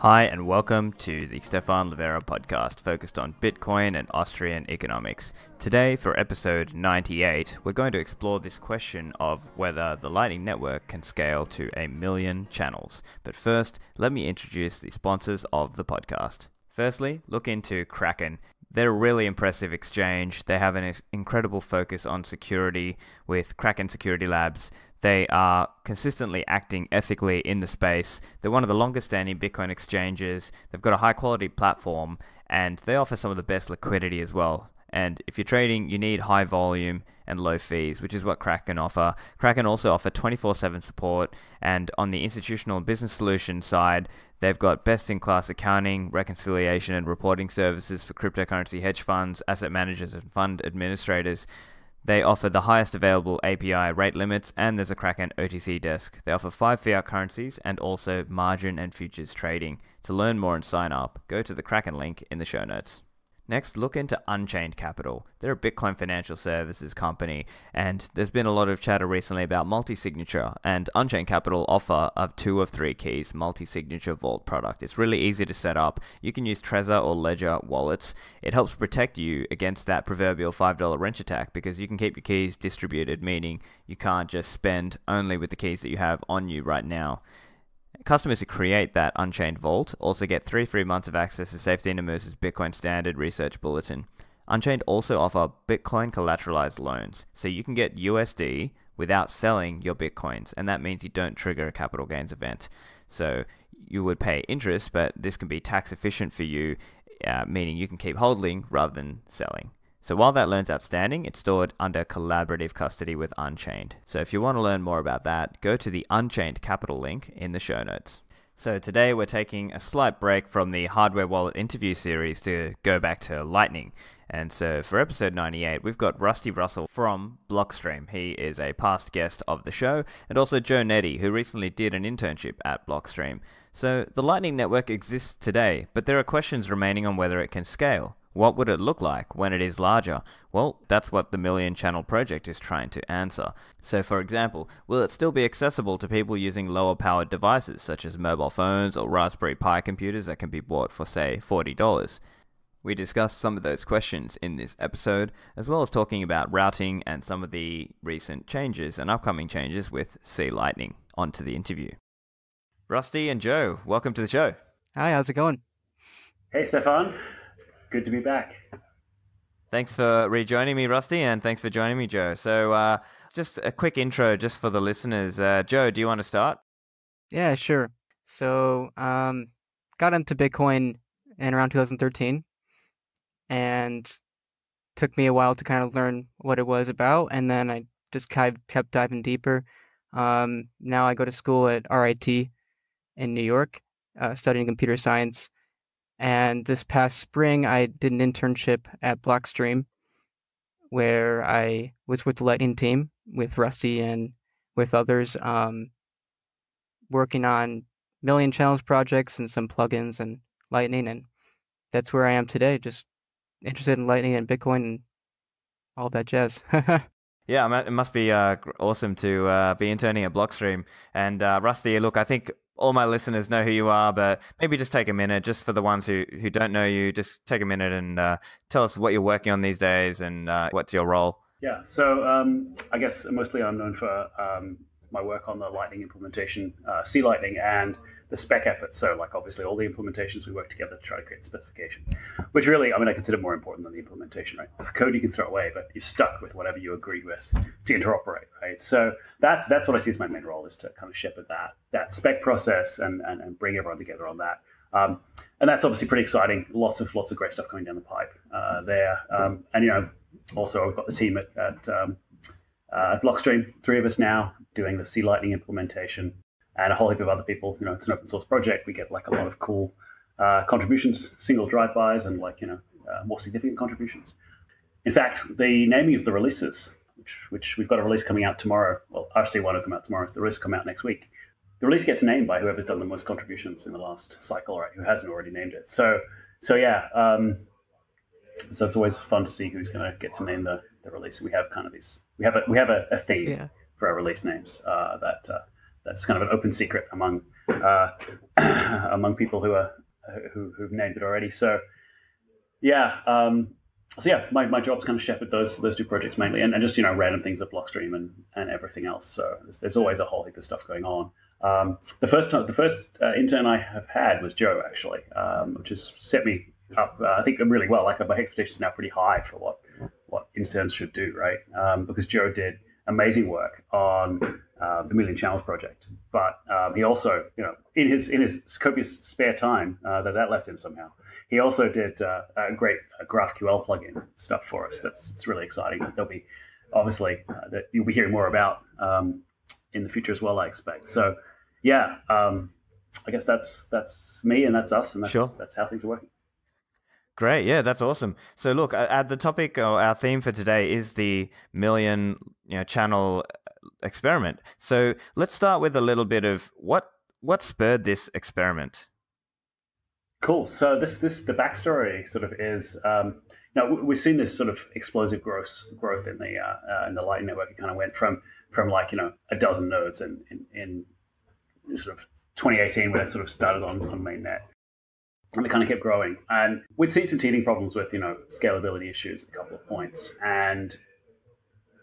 Hi, and welcome to the Stephan Livera podcast focused on Bitcoin and Austrian economics. Today, for episode 98, we're going to explore this question of whether the Lightning Network can scale to a million channels. But first, let me introduce the sponsors of the podcast. Firstly, look into Kraken. They're a really impressive exchange. They have an incredible focus on security with Kraken Security Labs. They are consistently acting ethically in the space. They're one of the longest standing Bitcoin exchanges. They've got a high quality platform and they offer some of the best liquidity as well. And if you're trading, you need high volume and low fees, which is what Kraken offer. Kraken also offer 24/7 support, and on the institutional business solution side, they've got best-in-class accounting, reconciliation, and reporting services for cryptocurrency hedge funds, asset managers, and fund administrators. They offer the highest available API rate limits, and there's a Kraken OTC desk. They offer five fiat currencies and also margin and futures trading. To learn more and sign up, go to the Kraken link in the show notes. Next, look into Unchained Capital. They're a Bitcoin financial services company, and there's been a lot of chatter recently about multi-signature, and Unchained Capital offer of two of three keys multi-signature vault product. It's really easy to set up. You can use Trezor or Ledger wallets. It helps protect you against that proverbial $5 wrench attack because you can keep your keys distributed, meaning you can't just spend only with the keys that you have on you right now. Customers who create that Unchained Vault also get three free months of access to Saifedean Ammous's Bitcoin Standard Research Bulletin. Unchained also offer Bitcoin collateralized loans, so you can get USD without selling your Bitcoins, and that means you don't trigger a capital gains event. So you would pay interest, but this can be tax efficient for you, uh, meaning you can keep holding rather than selling. So while that loan's outstanding, it's stored under collaborative custody with Unchained. So if you want to learn more about that, go to the Unchained Capital link in the show notes. So today we're taking a slight break from the hardware wallet interview series to go back to Lightning. And so for episode 98, we've got Rusty Russell from Blockstream. He is a past guest of the show, and also Joe Netti, who recently did an internship at Blockstream. So the Lightning Network exists today, but there are questions remaining on whether it can scale. What would it look like when it is larger? Well, that's what the Million Channel Project is trying to answer. So, for example, will it still be accessible to people using lower powered devices such as mobile phones or Raspberry Pi computers that can be bought for, say, $40? We discuss some of those questions in this episode, as well as talking about routing and some of the recent changes and upcoming changes with C Lightning. On to the interview. Rusty and Joe, welcome to the show. Hi, how's it going? Hey, Stephan good to be back. Thanks for rejoining me, Rusty, and thanks for joining me, Joe. So, uh, just a quick intro, just for the listeners. Uh, Joe, do you want to start? Yeah, sure. So, um, got into Bitcoin in around 2013, and took me a while to kind of learn what it was about, and then I just kind of kept diving deeper. Um, now I go to school at RIT in New York, uh, studying computer science and this past spring, I did an internship at Blockstream where I was with the Lightning team, with Rusty and with others, um, working on million channels projects and some plugins and Lightning. And that's where I am today, just interested in Lightning and Bitcoin and all that jazz. yeah, it must be uh, awesome to uh, be interning at Blockstream. And uh, Rusty, look, I think all my listeners know who you are, but maybe just take a minute, just for the ones who, who don't know you, just take a minute and uh, tell us what you're working on these days and uh, what's your role. Yeah, so um, I guess mostly I'm known for um, my work on the Lightning implementation, uh, C Lightning, and the spec effort. So, like, obviously, all the implementations we work together to try to create the specification, which really, I mean, I consider more important than the implementation, right? The code you can throw away, but you're stuck with whatever you agreed with to interoperate, right? So that's that's what I see as my main role is to kind of shepherd that that spec process and and, and bring everyone together on that. Um, and that's obviously pretty exciting. Lots of lots of great stuff coming down the pipe uh, there. Um, and you know, also I've got the team at, at um, uh, Blockstream, three of us now doing the C Lightning implementation and a whole heap of other people. You know, it's an open source project. We get like a lot of cool uh, contributions, single drive-bys, and like you know uh, more significant contributions. In fact, the naming of the releases, which which we've got a release coming out tomorrow. Well, RC one will come out tomorrow. So the release will come out next week. The release gets named by whoever's done the most contributions in the last cycle, right? Who hasn't already named it? So so yeah. Um, so it's always fun to see who's going to get to name the, the release. We have kind of these. We have a we have a, a theme yeah. for our release names uh, that uh, that's kind of an open secret among uh, among people who are who, who've named it already. So yeah, um, so yeah, my, my job's kind of shepherd those those two projects mainly, and, and just you know random things at Blockstream and, and everything else. So there's, there's always a whole heap of stuff going on. Um, the first time, the first uh, intern I have had was Joe actually, um, which has set me up. Uh, I think really well. Like my expectations are now pretty high for what what interns should do, right? Um, because Joe did amazing work on uh, the Million Channels project, but um, he also, you know, in his in his copious spare time uh, that that left him somehow, he also did uh, a great uh, GraphQL plugin stuff for us. That's it's really exciting. There'll be obviously uh, that you'll be hearing more about um, in the future as well. I expect. So, yeah, um, I guess that's that's me and that's us and that's sure. that's how things are working. Great, yeah, that's awesome. So, look, at the topic or our theme for today is the million, you know, channel experiment. So, let's start with a little bit of what what spurred this experiment. Cool. So this this the backstory sort of is um, you know we've seen this sort of explosive growth growth in the uh, uh, in the Lightning network. It kind of went from from like you know a dozen nodes in in, in sort of 2018 when it sort of started on on mainnet. And it kind of kept growing, and we'd seen some teething problems with you know scalability issues at a couple of points, and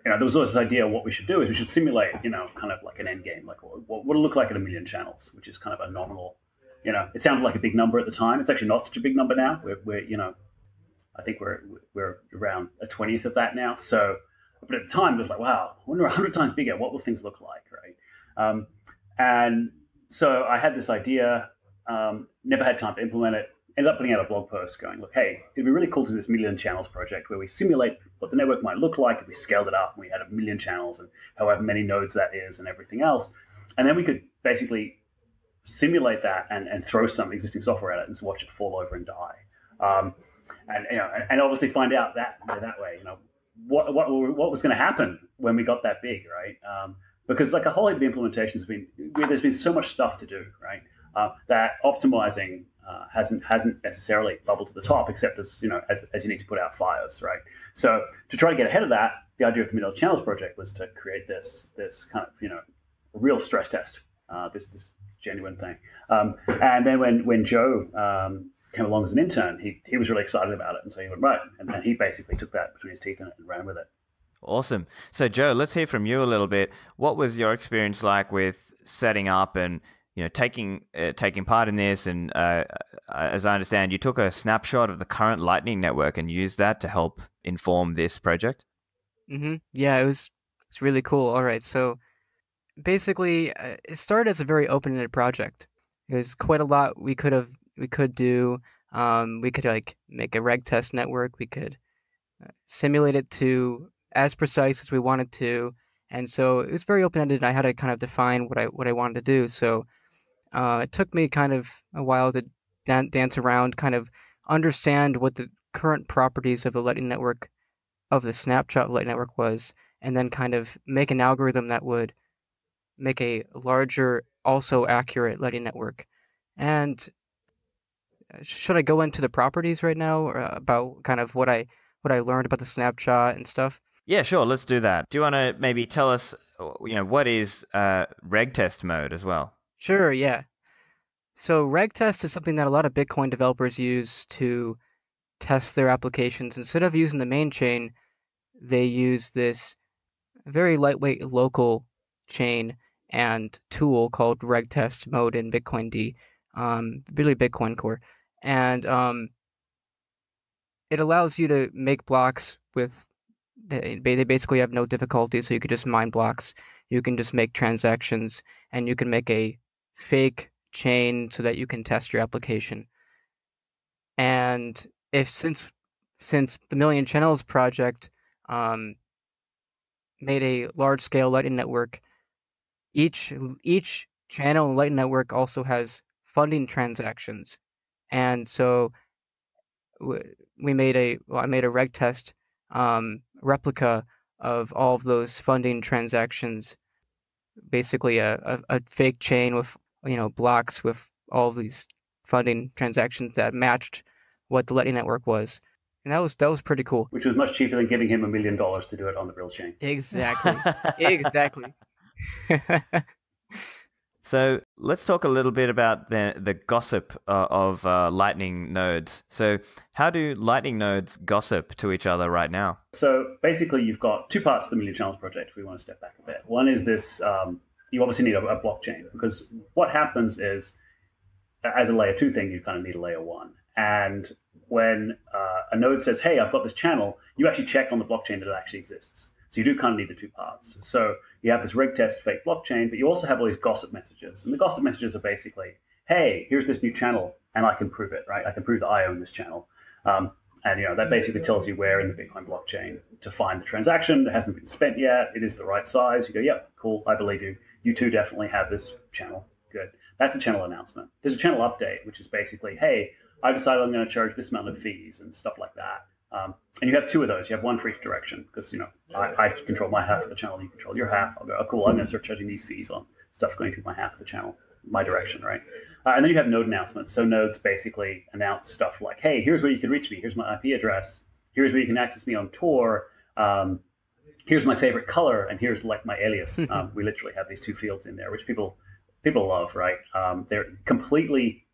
you know, there was always this idea what we should do is we should simulate, you know, kind of like an end game, like what, would it look like at a million channels, which is kind of a nominal you know, it sounded like a big number at the time. It's actually not such a big number now. We're, we're you know, I think we're we're around a twentieth of that now. So, but at the time, it was like, wow, I wonder hundred times bigger. What will things look like, right? Um, and so I had this idea. Um, never had time to implement it. Ended up putting out a blog post going, look, hey, it'd be really cool to do this million channels project where we simulate what the network might look like if we scaled it up and we had a million channels and however many nodes that is and everything else. And then we could basically simulate that and, and throw some existing software at it and watch it fall over and die. Um, and you know, and obviously find out that that way, you know, what what what was going to happen when we got that big, right? Um, because like a whole heap of implementations have been, there's been so much stuff to do, right? Uh, that optimizing uh, hasn't hasn't necessarily bubbled to the top, except as you know, as, as you need to put out fires, right? So to try to get ahead of that, the idea of the Million Channels project was to create this this kind of you know real stress test, uh, this this genuine thing. Um, and then when when Joe um, came along as an intern, he he was really excited about it, and so he went right, and, and he basically took that between his teeth and, and ran with it. Awesome. So Joe, let's hear from you a little bit. What was your experience like with setting up and you know taking uh, taking part in this? And uh, uh, as I understand, you took a snapshot of the current Lightning network and used that to help inform this project. Mm-hmm. Yeah, it was it's really cool. All right, so basically uh, it started as a very open-ended project. There's quite a lot we could have we could do. Um, we could like make a reg test network. We could uh, simulate it to as precise as we wanted to, and so it was very open-ended. I had to kind of define what I what I wanted to do. So uh, it took me kind of a while to dan- dance around, kind of understand what the current properties of the Lightning Network, of the snapshot Lightning Network was, and then kind of make an algorithm that would make a larger, also accurate Lightning network. And uh, should I go into the properties right now uh, about kind of what I what I learned about the snapshot and stuff? Yeah, sure. Let's do that. Do you want to maybe tell us, uh, you know, what is uh, reg test mode as well? Sure. Yeah. So reg test is something that a lot of Bitcoin developers use to test their applications. Instead of using the main chain, they use this very lightweight local chain and tool called regtest mode in Bitcoin D, um, really Bitcoin Core, and um, it allows you to make blocks with. They basically have no difficulty, so you could just mine blocks. You can just make transactions, and you can make a fake chain so that you can test your application. And if since since the Million Channels project um, made a large scale Lightning network each each channel in Lightning Network also has funding transactions, and so we made a well, I made a reg test um, replica of all of those funding transactions, basically a, a, a fake chain with you know blocks with all of these funding transactions that matched what the Lightning Network was. And that was that was pretty cool. Which was much cheaper than giving him a million dollars to do it on the real chain. Exactly. exactly. So let's talk a little bit about the the gossip uh, of uh, Lightning nodes. So how do Lightning nodes gossip to each other right now? So basically, you've got two parts of the Million Channels project. If we want to step back a bit, one is this: um, you obviously need a, a blockchain because what happens is, as a layer two thing, you kind of need a layer one. And when uh, a node says, "Hey, I've got this channel," you actually check on the blockchain that it actually exists. So you do kind of need the two parts. So you have this reg test fake blockchain, but you also have all these gossip messages. And the gossip messages are basically, hey, here's this new channel, and I can prove it, right? I can prove that I own this channel. Um, and you know that basically tells you where in the Bitcoin blockchain to find the transaction that hasn't been spent yet. It is the right size. You go, yep, cool, I believe you. You two definitely have this channel. Good. That's a channel announcement. There's a channel update, which is basically, hey, I decided I'm going to charge this amount of fees and stuff like that. Um, and you have two of those. You have one for each direction because you know I, I, control my half of the channel, you control your half. I'll go, oh, cool. I'm going to start charging these fees on stuff going through my half of the channel, my direction, right? Uh, and then you have node announcements. So nodes basically announce stuff like, hey, here's where you can reach me. Here's my IP address. Here's where you can access me on Tor. Um, here's my favorite color, and here's like my alias. um, we literally have these two fields in there, which people people love, right? Um, they're completely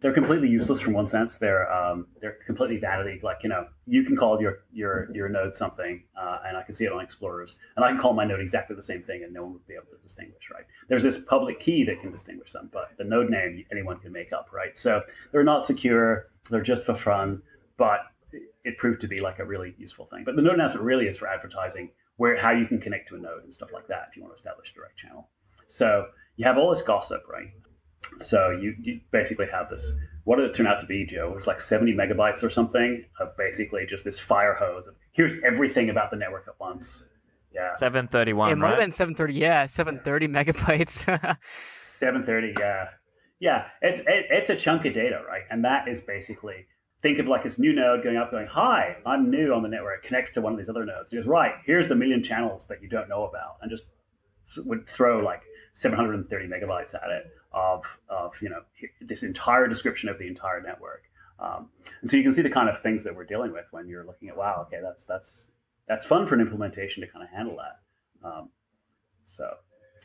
they're completely useless from one sense. They're um, they're completely vanity. Like you know, you can call your your your node something, uh, and I can see it on Explorers, and I can call my node exactly the same thing, and no one would be able to distinguish. Right? There's this public key that can distinguish them, but the node name anyone can make up. Right? So they're not secure. They're just for fun, but it proved to be like a really useful thing. But the node announcement really is for advertising where how you can connect to a node and stuff like that if you want to establish a direct channel. So you have all this gossip, right? So you, you basically have this. What did it turn out to be, Joe? It was like 70 megabytes or something of basically just this fire hose of here's everything about the network at once. Yeah. 731. It might right? have been 730. Yeah, 730 megabytes. 730. Yeah. Yeah. It's it, it's a chunk of data, right? And that is basically think of like this new node going up, going, "Hi, I'm new on the network." Connects to one of these other nodes. He goes, "Right, here's the million channels that you don't know about," and just would throw like 730 megabytes at it of, of you know this entire description of the entire network. Um, and so you can see the kind of things that we're dealing with when you're looking at wow, okay, that's that's that's fun for an implementation to kind of handle that. Um, so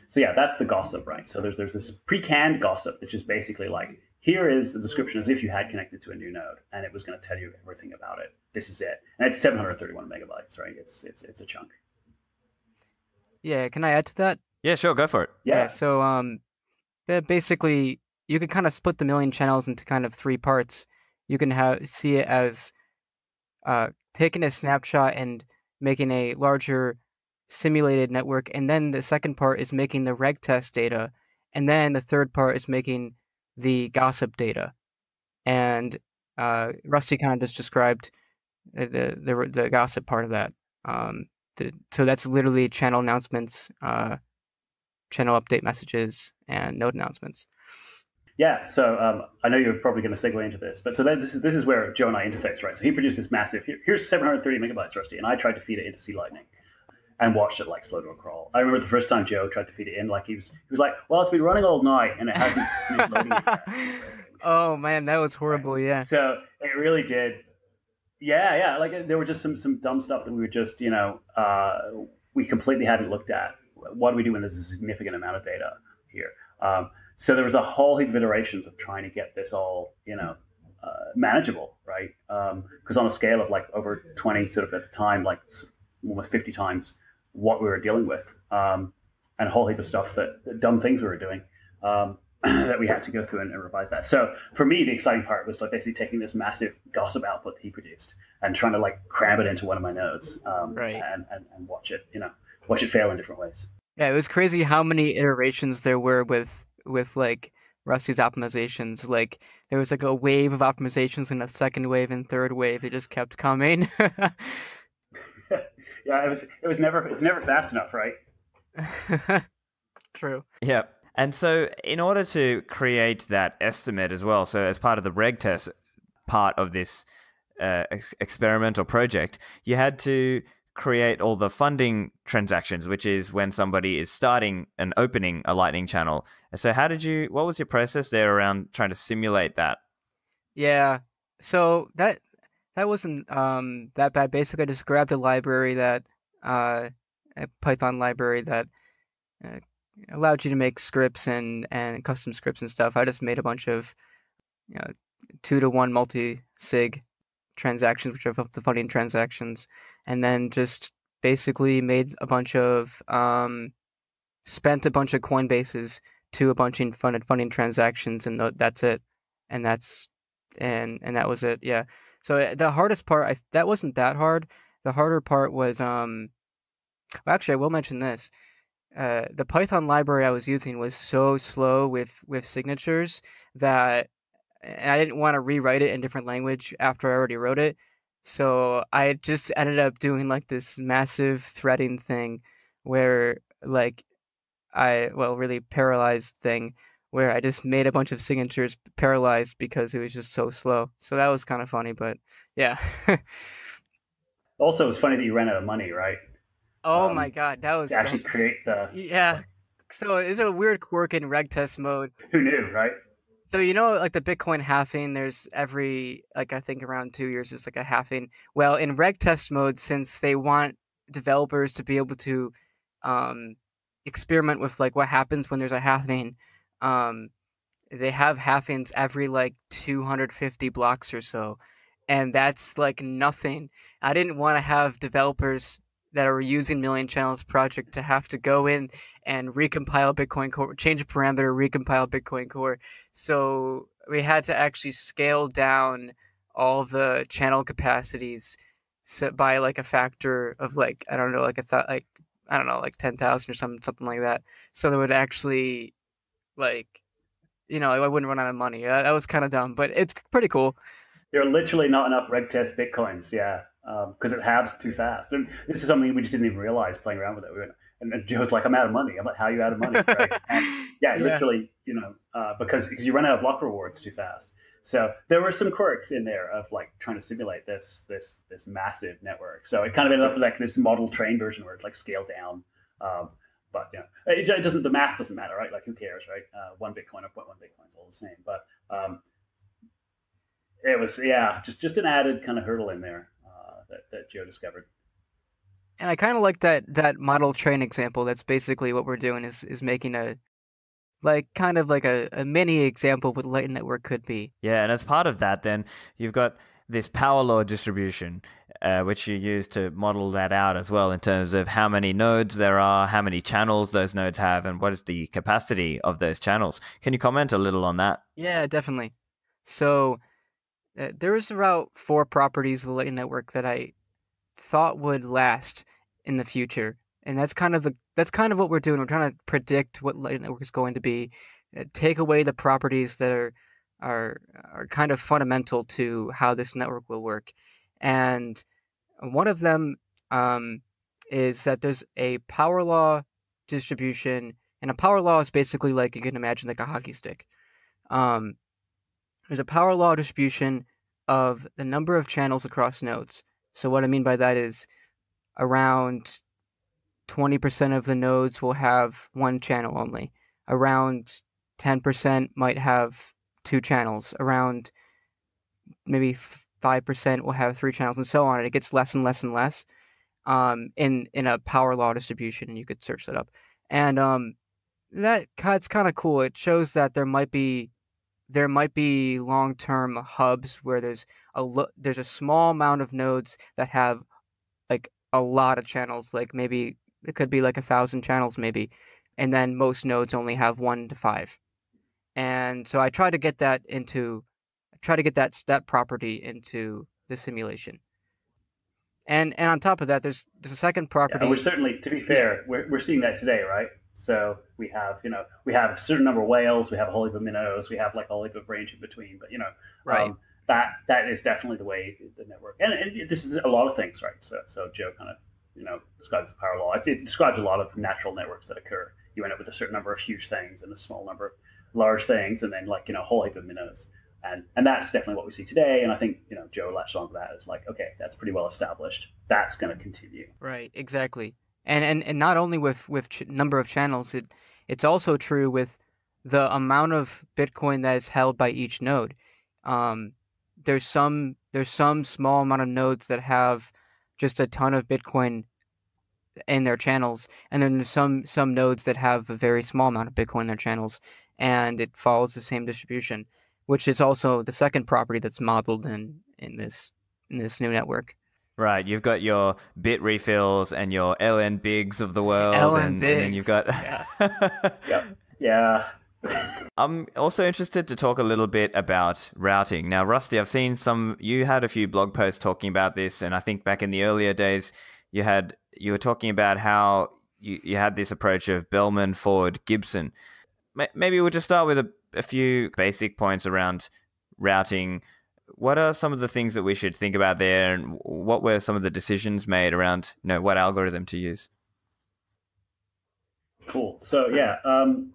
so yeah, that's the gossip, right? So there's there's this pre-canned gossip, which is basically like here is the description as if you had connected to a new node, and it was going to tell you everything about it. This is it, and it's 731 megabytes, right? It's it's it's a chunk. Yeah, can I add to that? Yeah, sure, go for it. Yeah. yeah so um, basically, you can kind of split the million channels into kind of three parts. You can have see it as uh, taking a snapshot and making a larger simulated network, and then the second part is making the reg test data, and then the third part is making the gossip data. And uh, Rusty kind of just described the, the the gossip part of that. Um, the, so that's literally channel announcements, uh, channel update messages, and node announcements. Yeah, so um, I know you're probably going to segue into this, but so this is this is where Joe and I interface, right? So he produced this massive. Here, here's 730 megabytes, Rusty, and I tried to feed it into C Lightning, and watched it like slow to a crawl. I remember the first time Joe tried to feed it in, like he was he was like, "Well, it's been running all night and it hasn't oh man, that was horrible. Yeah. So it really did. Yeah, yeah. Like there were just some some dumb stuff that we were just you know uh, we completely hadn't looked at what do we do when there's a significant amount of data here? Um, so there was a whole heap of iterations of trying to get this all, you know, uh, manageable, right? Because um, on a scale of like over 20, sort of at the time, like almost 50 times what we were dealing with, um, and a whole heap of stuff that dumb things we were doing um, that we had to go through and, and, revise that. So for me, the exciting part was like basically taking this massive gossip output that he produced and trying to like cram it into one of my nodes um, right. and, and, and watch it, you know, watch it fail in different ways. Yeah, it was crazy how many iterations there were with with like Rusty's optimizations. Like there was like a wave of optimizations and a second wave and third wave. It just kept coming. yeah, it was it was never it's never fast enough, right? True. Yeah. And so in order to create that estimate as well, so as part of the reg test part of this uh, ex- experimental project, you had to create all the funding transactions, which is when somebody is starting and opening a Lightning channel. So, how did you? What was your process there around trying to simulate that? Yeah, so that that wasn't um, that bad. Basically, I just grabbed a library that uh, a Python library that uh, allowed you to make scripts and and custom scripts and stuff. I just made a bunch of you know two to one multi sig transactions, which are the funding transactions, and then just basically made a bunch of um, spent a bunch of Coinbases to a bunch of funded funding transactions, and that's it. And that's and and that was it. Yeah. So eh, the hardest part, I that wasn't that hard. The harder part was um. Well, actually, I will mention this. Uh, the Python library I was using was so slow with with signatures that I didn't want to rewrite it in different language after I already wrote it. So I just ended up doing like this massive threading thing where like I well really parallelized thing where I just made a bunch of signatures parallelized because it was just so slow. So that was kind of funny, but yeah. also, it was funny that you ran out of money, right? Oh um, my god, that was to actually create the yeah. So it's a weird quirk in reg test mode. Who knew, right? So you know, like the Bitcoin halving, there's every like I think around two years is like a halving. Well, in reg test mode, since they want developers to be able to um, experiment with like what happens when there's a halving, um, they have halvings every like 250 blocks or so, and that's like nothing. I didn't want to have developers that are using Million Channels project to have to go in and recompile Bitcoin Core, change a parameter, recompile Bitcoin Core. So we had to actually scale down all the channel capacities by like a factor of like I don't know, like a thought like I don't know, like ten thousand or something, something like that. So that would actually like you know I wouldn't run out of money. That, that was kind of dumb, but it's pretty cool. There are literally not enough reg test bitcoins. Yeah because um, it halves too fast. And this is something we just didn't even realize playing around with it. We went, and Joe's like, "I'm out of money." I'm like, "How are you out of money?" Right? And yeah, yeah, literally, you know, uh, because because you run out of block rewards too fast. So there were some quirks in there of like trying to simulate this this this massive network. So it kind of ended up like this model train version where it's like scaled down. Um, but yeah, it, it, doesn't. The math doesn't matter, right? Like who cares, right? Uh, one Bitcoin or point one Bitcoin is all the same. But um, it was yeah, just just an added kind of hurdle in there that, that Joe discovered. And I kind of like that that model train example. That's basically what we're doing is is making a like kind of like a, a mini example of what Lightning Network could be. Yeah, and as part of that, then you've got this power law distribution, uh, which you use to model that out as well in terms of how many nodes there are, how many channels those nodes have, and what is the capacity of those channels. Can you comment a little on that? Yeah, definitely. So uh, there was about four properties of the Lightning Network that I thought would last in the future, and that's kind of the that's kind of what we're doing. We're trying to predict what Lightning Network is going to be, uh, take away the properties that are are are kind of fundamental to how this network will work, and one of them um, is that there's a power law distribution, and a power law is basically like you can imagine like a hockey stick. Um, there's a power law distribution of the number of channels across nodes. So what I mean by that is around 20% of the nodes will have one channel only. Around 10% might have two channels. Around maybe 5% will have three channels and so on. And it gets less and less and less um, in, in a power law distribution. And you could search that up. And um, that that's kind of cool. It shows that there might be there might be long-term hubs where there's a lo- there's a small amount of nodes that have like a lot of channels like maybe it could be like a thousand channels maybe and then most nodes only have one to five and so i try to get that into try to get that that property into the simulation and and on top of that there's there's a second property yeah, we're certainly to be fair we're, we're seeing that today right so we have, you know, we have a certain number of whales, we have a whole heap of minnows, we have like a whole heap of range in between. But you know, right. Um, that that is definitely the way the network, and, and, this is a lot of things, right? So so Joe kind of you know describes the power law. It, it describes a lot of natural networks that occur. You end up with a certain number of huge things and a small number of large things, and then like you know a whole heap of minnows. And, and that's definitely what we see today. And I think you know Joe latched onto that as like, okay, that's pretty well established. That's going to continue. Right. Exactly and and, and not only with with ch- number of channels it it's also true with the amount of bitcoin that is held by each node um, there's some there's some small amount of nodes that have just a ton of bitcoin in their channels, and then there's some some nodes that have a very small amount of Bitcoin in their channels, and it follows the same distribution, which is also the second property that's modeled in in this in this new network. Right, you've got your Bitrefills and your LNBIGs of the world, LN and, bigs. and then you've got. Yeah. Yep. Yeah. I'm also interested to talk a little bit about routing. Now, Rusty, I've seen some. You had a few blog posts talking about this, and I think back in the earlier days, you had you were talking about how you, you had this approach of Bellman, Ford, Gibson. Ma- Maybe we'll just start with a, a few basic points around routing. What are some of the things that we should think about there, and what were some of the decisions made around, you know, what algorithm to use? Cool. So yeah, um,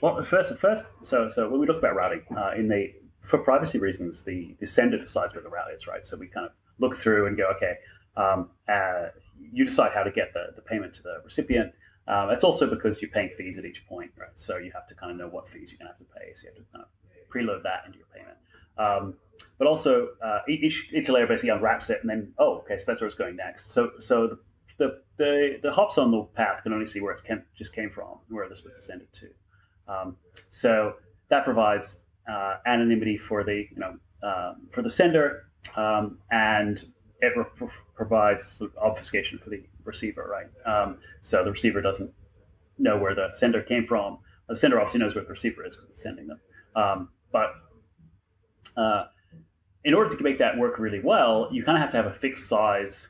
well, first, first, so so when we look about routing uh, in the for privacy reasons, the, the sender decides where the route is, right? So we kind of look through and go, okay, um, uh, you decide how to get the, the payment to the recipient. Um, it's also because you're paying fees at each point, right? So you have to kind of know what fees you're going to have to pay. So you have to kind of preload that into your payment. Um, but also, uh, each, each layer basically unwraps it, and then oh, okay, so that's where it's going next. So so the the, the, hops on the path can only see where it's just came from, and where to send it to. Um, so that provides uh, anonymity for the you know um, for the sender, um, and it re- provides obfuscation for the receiver, right? Um, so the receiver doesn't know where the sender came from. The sender obviously knows where the receiver is it's sending them. Um, but uh, in order to make that work really well, you kind of have to have a fixed size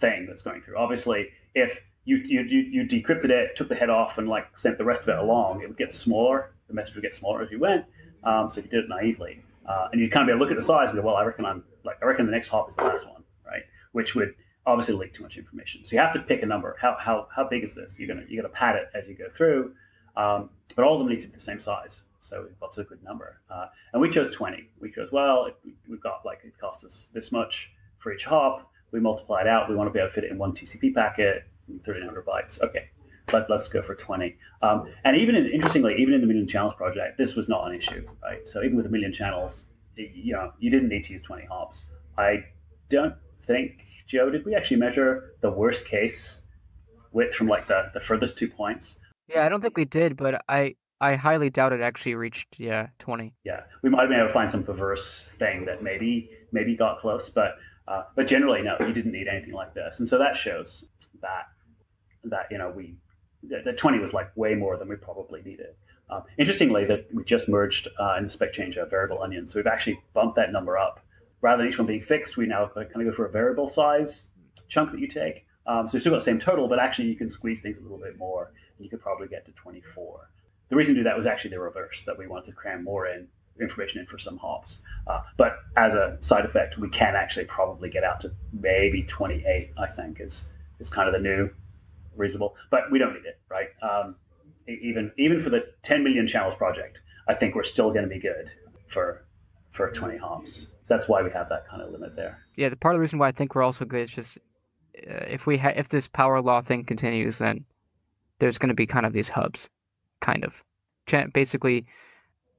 thing that's going through. Obviously, if you, you, you, you decrypted it, took the head off, and like sent the rest of it along, it would get smaller. The message would get smaller as you went. Um, so if you did it naively, uh, and you'd kind of be able to look at the size and go, well, I reckon I'm like I reckon the next hop is the last one? Which would obviously leak too much information. So you have to pick a number. How how, how big is this? You're gonna you're gonna pad it as you go through, um, but all of them need to be the same size. So what's a good number? Uh, and we chose 20. We chose well. We've got like it costs us this much for each hop. We multiply it out. We want to be able to fit it in one TCP packet, 1300 bytes. Okay, let, us go for 20. Um, and even in, interestingly, even in the million channels project, this was not an issue, right? So even with a million channels, it, you know, you didn't need to use 20 hops. I don't think, Joe, did we actually measure the worst case width from like the, the furthest two points? Yeah, I don't think we did, but I I highly doubt it actually reached yeah 20. Yeah, we might have been able to find some perverse thing that maybe maybe got close, but uh, but generally no, you didn't need anything like this, and so that shows that that you know we that 20 was like way more than we probably needed. Um, interestingly, that we just merged uh, in the spec change a variable onion, so we've actually bumped that number up. Rather than each one being fixed, we now kind of go for a variable size chunk that you take. Um, so you still got the same total, but actually you can squeeze things a little bit more, and you could probably get to 24. The reason to do that was actually the reverse, that we wanted to cram more in information in for some hops. Uh, but as a side effect, we can actually probably get out to maybe 28, I think, is, is kind of the new reasonable. But we don't need it, right? Um, even even for the 10 million channels project, I think we're still going to be good for for 20 hops. So that's why we have that kind of limit there. Yeah, the part of the reason why I think we're also good is just uh, if we ha- if this power law thing continues, then there's going to be kind of these hubs, kind of. Ch- basically,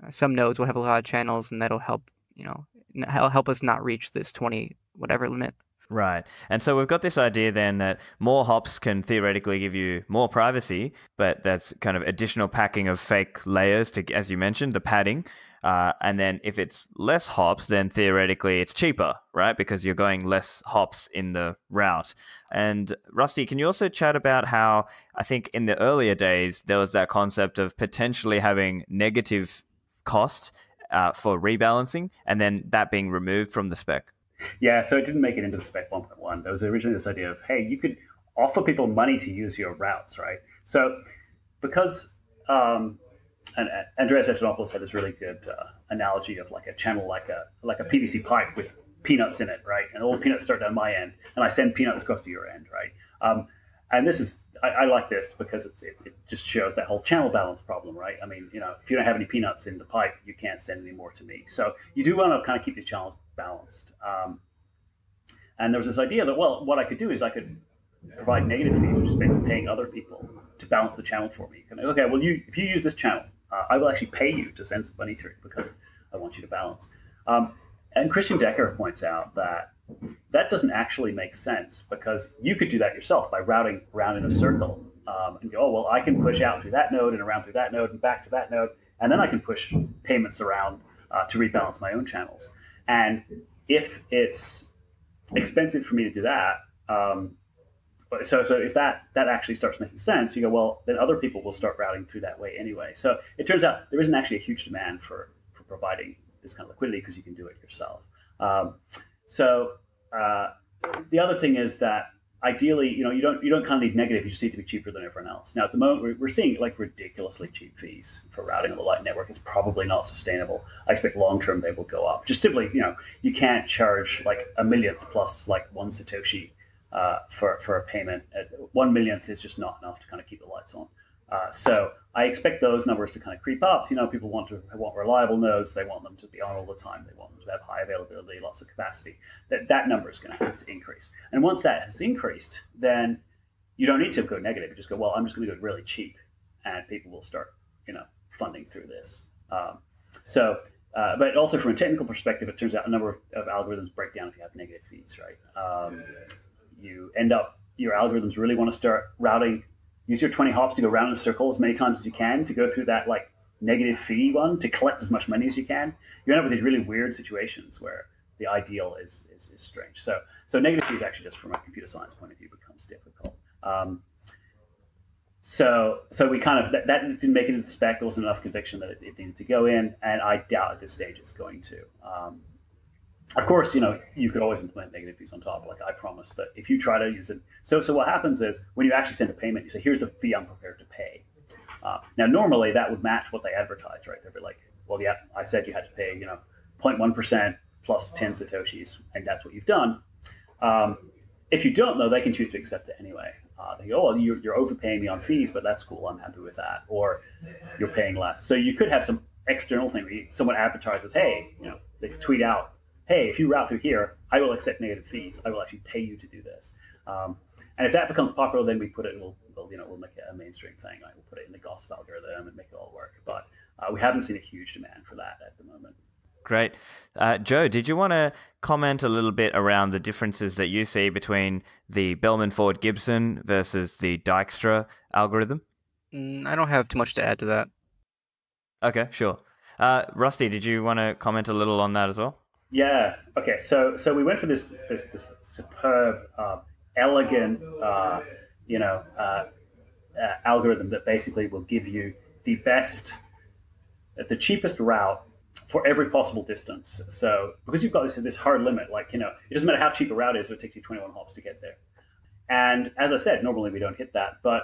uh, some nodes will have a lot of channels, and that'll help you know n- help us not reach this 20 whatever limit. Right. And so we've got this idea then that more hops can theoretically give you more privacy, but that's kind of additional packing of fake layers to, as you mentioned, the padding. Uh, and then if it's less hops, then theoretically it's cheaper, right? Because you're going less hops in the route. And Rusty, can you also chat about how I think in the earlier days there was that concept of potentially having negative cost uh, for rebalancing, and then that being removed from the spec? Yeah, so it didn't make it into the spec 1.1. There was originally this idea of, hey, you could offer people money to use your routes, right? So because um, and Andreas Antonopoulos had this really good uh, analogy of like a channel, like a like a PVC pipe with peanuts in it, right? And all the peanuts start down my end, and I send peanuts across to your end, right? Um, and this is I, I, like this because it, it just shows that whole channel balance problem, right? I mean, you know, if you don't have any peanuts in the pipe, you can't send any more to me. So you do want to kind of keep these channels balanced. Um, and there was this idea that, well, what I could do is I could provide negative fees, which is basically paying other people to balance the channel for me. Okay, well, you if you use this channel, uh, I will actually pay you to send some money through because I want you to balance. Um, and Christian Decker points out that that doesn't actually make sense because you could do that yourself by routing around in a circle um, and go, oh, well, I can push out through that node and around through that node and back to that node. And then I can push payments around uh, to rebalance my own channels. And if it's expensive for me to do that, um, so so if that that actually starts making sense, you go well, then other people will start routing through that way anyway. So it turns out there isn't actually a huge demand for for providing this kind of liquidity because you can do it yourself. Um, so uh, the other thing is that ideally, you know, you don't you don't kind of need negative. You just need to be cheaper than everyone else. Now, at the moment, we're, seeing like ridiculously cheap fees for routing on the Light network. It's probably not sustainable. I expect long term they will go up. Just simply, you know, you can't charge like a millionth plus like one satoshi uh, for for a payment. One millionth is just not enough to kind of keep the lights on. Uh, so I expect those numbers to kind of creep up. You know, people want to want reliable nodes. They want them to be on all the time. They want them to have high availability, lots of capacity. That that number is going to have to increase. And once that has increased, then you don't need to go negative. You just go, well, I'm just going to go really cheap, and people will start, you know, funding through this. Um, so, uh, but also from a technical perspective, it turns out a number of, of algorithms break down if you have negative fees, right? Um, you end up your algorithms really want to start routing use your 20 hops to go around in a circle as many times as you can to go through that like negative fee one to collect as much money as you can. You end up with these really weird situations where the ideal is, is, is strange. So, so negative fees actually just from a computer science point of view becomes difficult. Um, so, so we kind of that, that, didn't make it into the spec. There wasn't enough conviction that it, it, needed to go in, and I doubt at this stage it's going to. Um, of course, you know, you could always implement negative fees on top. Like I promised that if you try to use it. So, so what happens is when you actually send a payment, you say, here's the fee I'm prepared to pay. Uh, now, normally that would match what they advertise, right? They'd be like, well, yeah, I said you had to pay, you know, 0.1% plus 10 Satoshis, and that's what you've done. Um, if you don't, though, they can choose to accept it anyway. Uh, they go, oh, you're, you're overpaying me on fees, but that's cool. I'm happy with that. Or you're paying less. So you could have some external thing where you, someone advertises, hey, you know, they tweet out, hey, if you route through here, I will accept negative fees. I will actually pay you to do this. Um, and if that becomes popular, then we put it, we'll, we'll, you know, we'll make it a mainstream thing. Right? We'll put it in the gossip algorithm and make it all work. But uh, we haven't seen a huge demand for that at the moment. Great. Uh, Joe, did you want to comment a little bit around the differences that you see between the Bellman Ford Gibson versus the Dijkstra algorithm? Mm, I don't have too much to add to that. Okay, sure. Uh, Rusty, did you want to comment a little on that as well? Yeah. Okay. So so we went for this this, this superb, uh, elegant, uh, you know, uh, uh, algorithm that basically will give you the best, the cheapest route for every possible distance. So because you've got this this hard limit, like you know, it doesn't matter how cheap a route is, it takes you 21 hops to get there. And as I said, normally we don't hit that, but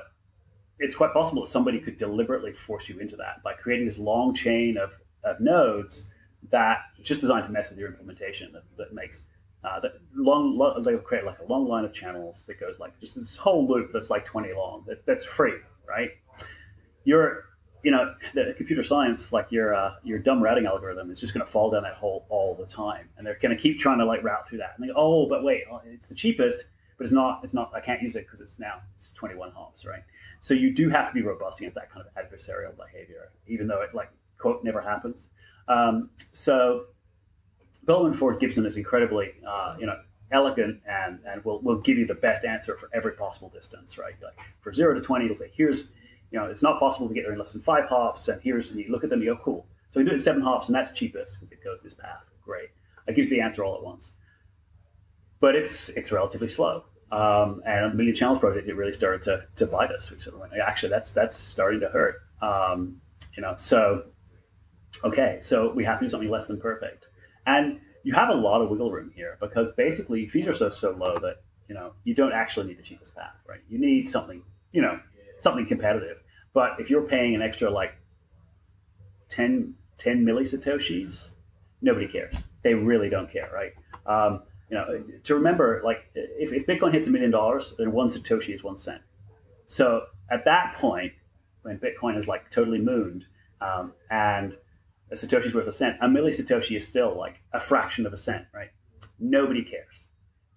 it's quite possible that somebody could deliberately force you into that by creating this long chain of, of nodes that just designed to mess with your implementation that, that makes uh, that long, they'll create like a long line of channels that goes like just this whole loop that's like 20 long that, that's free right? Your you know the computer science like your uh, your dumb routing algorithm is just going to fall down that hole all the time and they're going to keep trying to like route through that and they go oh but wait oh, it's the cheapest but it's not it's not i can't use it because it's now it's 21 hops right? So you do have to be robust against that kind of adversarial behavior even though it like quote never happens um, so Bellman Ford Gibson is incredibly, uh, you know, elegant and, and will, will give you the best answer for every possible distance, right? Like for zero to 20, it'll say, here's, you know, it's not possible to get there in less than five hops. And here's, and you look at them, you go, cool. So we do it in seven hops and that's cheapest because it goes this path. Great. That gives you the answer all at once. But it's, it's relatively slow. Um, and the Million Channels project, it really started to, to bite us. We sort of went, actually, that's, that's starting to hurt. Um, you know, so okay, so we have to do something less than perfect. And you have a lot of wiggle room here because basically fees are so so low that you know you don't actually need the cheapest path, right? You need something, you know, something competitive. But if you're paying an extra like 10, 10 millisatoshis, nobody cares. They really don't care, right? Um, you know, to remember, like if, if Bitcoin hits a million dollars, then one satoshi is one cent. So at that point, when Bitcoin is like totally mooned, um, and a satoshi's worth a cent. A millisatoshi is still like a fraction of a cent, right? Nobody cares,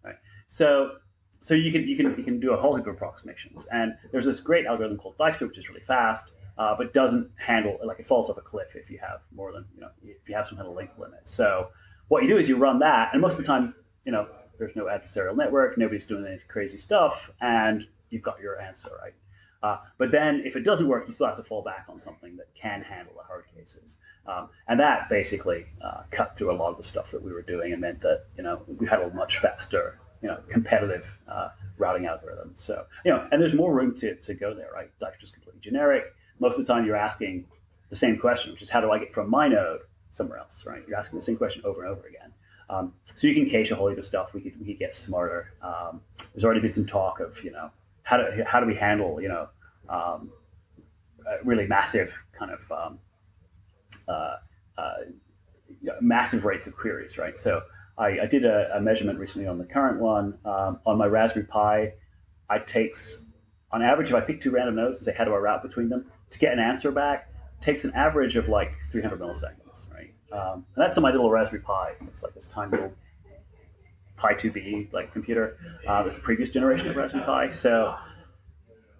right? So so you can you can you can do a whole heap of approximations. And there's this great algorithm called Dijkstra, which is really fast, uh, but doesn't handle like it falls off a cliff if you have more than you know if you have some kind of length limit. So what you do is you run that, and most of the time, you know, there's no adversarial network, nobody's doing any crazy stuff, and you've got your answer, right? Uh, but then if it doesn't work, you still have to fall back on something that can handle the hard cases. Um, and that basically uh, cut through a lot of the stuff that we were doing and meant that, you know, we had a much faster, you know, competitive uh, routing algorithm. So, you know, and there's more room to, to go there, right? Dijkstra is completely generic. Most of the time you're asking the same question, which is how do I get from my node somewhere else, right? You're asking the same question over and over again. Um, so you can cache a whole heap of stuff. We could, we could get smarter. Um, there's already been some talk of, you know, how do how do we handle you know um, really massive kind of um, uh, uh, massive rates of queries, right? So I, I did a, a, measurement recently on the current one um, on my Raspberry Pi. It takes on average if I pick two random nodes and say how do I route between them to get an answer back takes an average of like 300 milliseconds, right? Um, and that's on my little Raspberry Pi. It's like this tiny little Pi 2B like computer. Uh, that's the previous generation of Raspberry Pi. So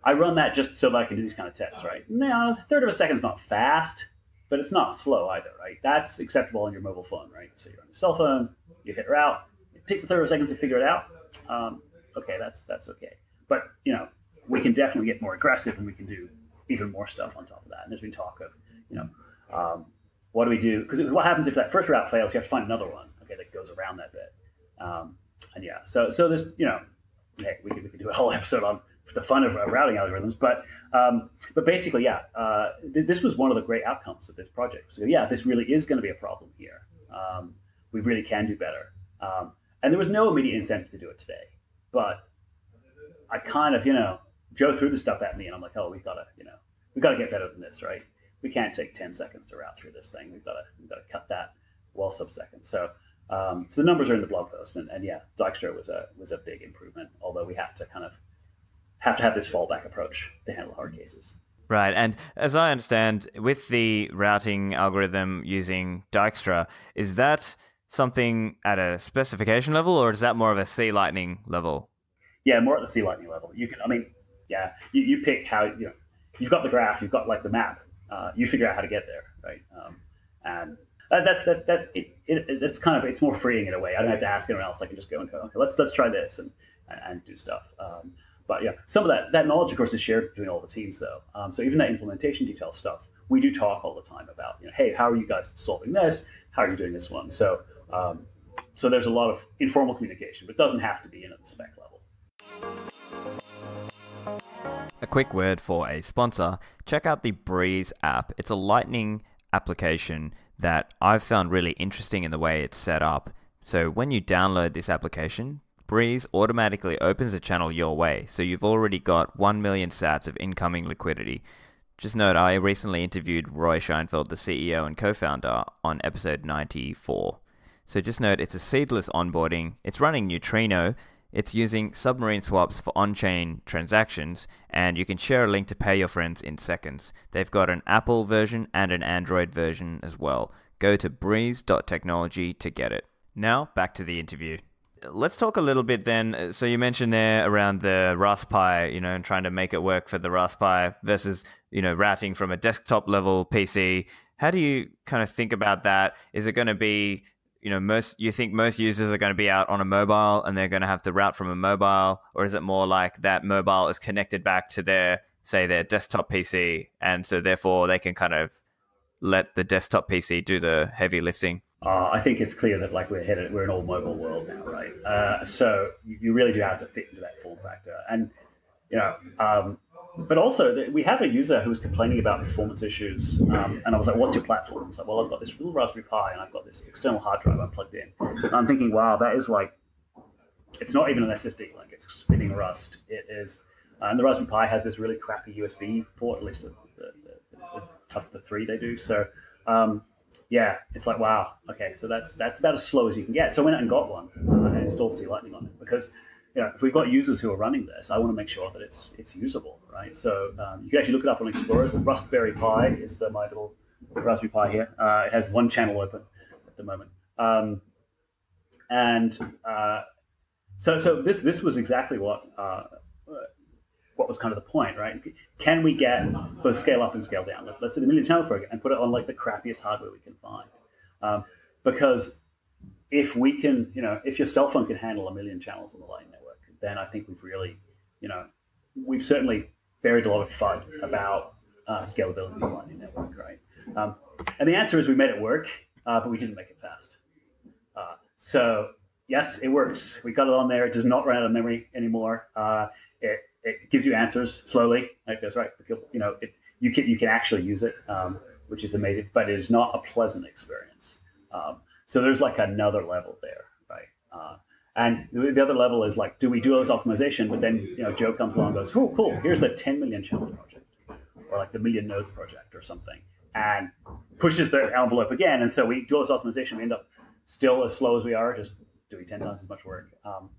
I run that just so that I can do these kind of tests, right? Now, a third of a second is not fast, but it's not slow either, right? That's acceptable on your mobile phone, right? So you're on your cell phone, you hit route, it takes a third of a second to figure it out. Um, okay, that's that's okay. But you know, we can definitely get more aggressive, and we can do even more stuff on top of that. And as we talk of, you know, um, what do we do? Because what happens if that first route fails? You have to find another one, okay, that goes around that bit. Um, and yeah, so so there's you know, hey, we could we could do a whole episode on the fun of routing algorithms, but um, but basically, yeah, uh, th- this was one of the great outcomes of this project. So yeah, this really is going to be a problem here. Um, we really can do better, um, and there was no immediate incentive to do it today. But I kind of, you know, Joe threw the stuff at me, and I'm like, oh, we've got to, you know, we've got to get better than this, right? We can't take 10 seconds to route through this thing. We've got to, we've got to cut that well sub second. So um, so the numbers are in the blog post, and, and yeah, Dijkstra was a was a big improvement. Although we had to kind of have to have this fallback approach to handle hard cases. Right, and as I understand, with the routing algorithm using Dijkstra, is that something at a specification level, or is that more of a C Lightning level? Yeah, more at the C Lightning level. You can, I mean, yeah, you, you pick how you know you've got the graph, you've got like the map, uh, you figure out how to get there, right? Um, and that, that's that that it, it, it's kind of it's more freeing in a way. I don't have to ask anyone else. I can just go and go, okay, let's let's try this and and do stuff. Um, but yeah, some of that that knowledge, of course, is shared between all the teams, though. Um, so even that implementation detail stuff, we do talk all the time about, you know, hey, how are you guys solving this? How are you doing this one? So um, so there's a lot of informal communication, but doesn't have to be in at the spec level. A quick word for a sponsor check out the Breez app. It's a Lightning application that I've found really interesting in the way it's set up. So when you download this application, Breez automatically opens a channel your way, so you've already got 1 million sats of incoming liquidity. Just note, I recently interviewed Roy Sheinfeld, the CEO and co founder, on episode 94. So just note, it's a seedless onboarding, it's running Neutrino, it's using submarine swaps for on chain transactions, and you can share a link to pay your friends in seconds. They've got an Apple version and an Android version as well. Go to breez.technology to get it. Now, back to the interview. Let's talk a little bit then. Uh, so you mentioned there around the Raspberry, you know, and trying to make it work for the Raspberry versus, you know, routing from a desktop level PC. How do you kind of think about that? Is it going to be you know most you think most users are going to be out on a mobile and they're going to have to route from a mobile? Or is it more like that mobile is connected back to their say their desktop pc and so therefore they can kind of let the desktop pc do the heavy lifting? Uh, i think it's clear that like we're headed we're an all mobile world now right? Uh, so you really do have to fit into that form factor. And you know um, but also we have a user who was complaining about performance issues, um, and I was like, "What's your platform?" He's like, "Well, I've got this little Raspberry Pi, and I've got this external hard drive I'm plugged in." And I'm thinking, "Wow, that is like, it's not even an SSD; like it's spinning Rust. It is." Uh, and the Raspberry Pi has this really crappy USB port, at least the, the, the, to the three they do. So, um, yeah, it's like, wow, okay, so that's that's about as slow as you can get. So I went out and got one uh, and installed C Lightning on it because you know, if we've got users who are running this, I want to make sure that it's it's usable, right? So um, you can actually look it up on Explorers. Raspberry Pi is the my little Raspberry Pi here. Uh, it has one channel open at the moment, um, and uh, so so this this was exactly what uh, what was kind of the point, right? Can we get both scale up and scale down? Let's do the million channel program and put it on like the crappiest hardware we can find, um, because if we can, you know, if your cell phone can handle a million channels on the Network, then I think we've really, you know, we've certainly buried a lot of FUD about uh, scalability the Lightning Network, right? Um, and the answer is we made it work, uh, but we didn't make it fast. Uh, so yes, it works. We got it on there. It does not run out of memory anymore. Uh, it, it gives you answers slowly. Like that's right. You know, it, you can you can actually use it, um, which is amazing. But it is not a pleasant experience. Um, so there's like another level there, right? And the other level is like, do we do those optimization? But then you know, Joe comes along and goes, "Oh, cool! Here's the 10 million channels project, or like the million nodes project, or something," and pushes the envelope again. And so we do all this optimization. We end up still as slow as we are, just doing 10 times as much work. Um,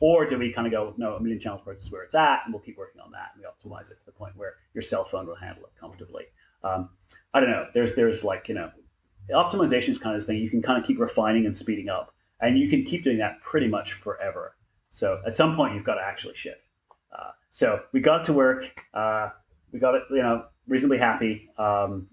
or do we kind of go, no, a million channels project is where it's at, and we'll keep working on that, and we optimize it to the point where your cell phone will handle it comfortably. Um, I don't know. There's there's like you know optimization is kind of this thing you can kind of keep refining and speeding up, and you can keep doing that pretty much forever. So at some point, you've got to actually ship. Uh, so we got to work. Uh, we got it, you know, reasonably happy. Um,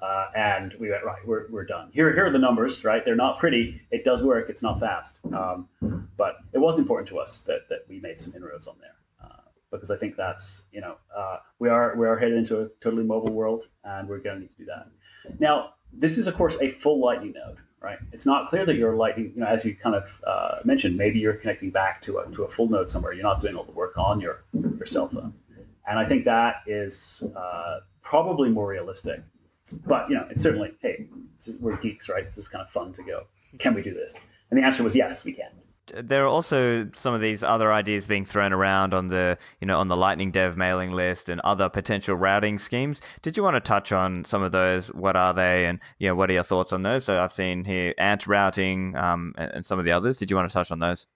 uh, and we went right. We're, we're done. Here, here are the numbers. Right, they're not pretty. It does work. It's not fast, um, but it was important to us that, that we made some inroads on there uh, because I think that's you know uh, we are we are headed into a totally mobile world, and we're going to need to do that. Now, this is, of course, a full Lightning node, right? It's not clear that you're Lightning, you know, as you kind of uh, mentioned, maybe you're connecting back to a, to a full node somewhere. You're not doing all the work on your, your cell phone. And I think that is uh, probably more realistic. But, you know, it's certainly, hey, we're geeks, right? This is kind of fun to go, can we do this? And the answer was yes, we can there are also some of these other ideas being thrown around on the you know on the lightning dev mailing list and other potential routing schemes. Did you want to touch on some of those? What are they? And you know what are your thoughts on those? So i've seen here ant routing um, and, some of the others. Did you want to touch on those?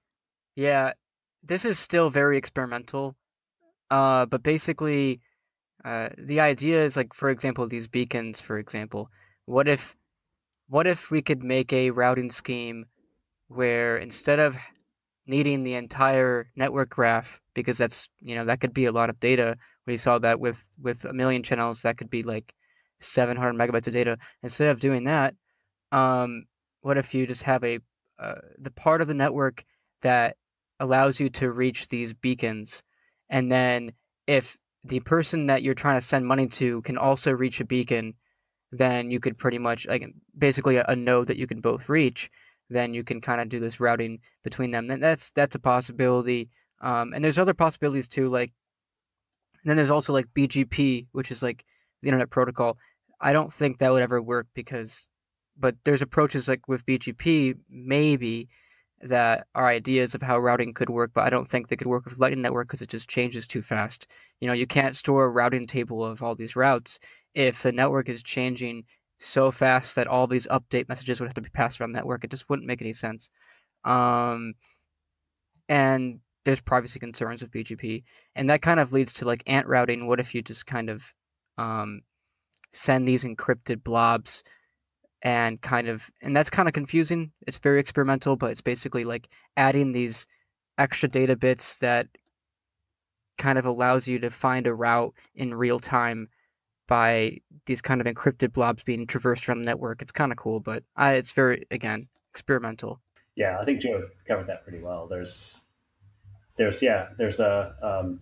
Yeah this is still very experimental. Uh, but basically uh, the idea is like for example these beacons for example. What if what if we could make a routing scheme where instead of needing the entire network graph because that's you know that could be a lot of data we saw that with with a million channels that could be like 700 megabytes of data. Instead of doing that um, what if you just have a uh, the part of the network that allows you to reach these beacons? And then if the person that you're trying to send money to can also reach a beacon then you could pretty much like basically a, a node that you can both reach then you can kind of do this routing between them. And that's that's a possibility. Um, and there's other possibilities too, like and then there's also like BGP, which is like the internet protocol. I don't think that would ever work because, but there's approaches like with BGP maybe that are ideas of how routing could work, but I don't think they could work with Lightning Network because it just changes too fast. You know, you can't store a routing table of all these routes if the network is changing so fast that all these update messages would have to be passed around the network. It just wouldn't make any sense. Um, and there's privacy concerns with BGP, and that kind of leads to like ant routing. What if you just kind of um, send these encrypted blobs and kind of, and that's kind of confusing. It's very experimental, but it's basically like adding these extra data bits that kind of allows you to find a route in real time by these kind of encrypted blobs being traversed around the network. It's kind of cool, but I, it's very again experimental. Yeah, I think Joe covered that pretty well. There's, there's yeah, there's a um,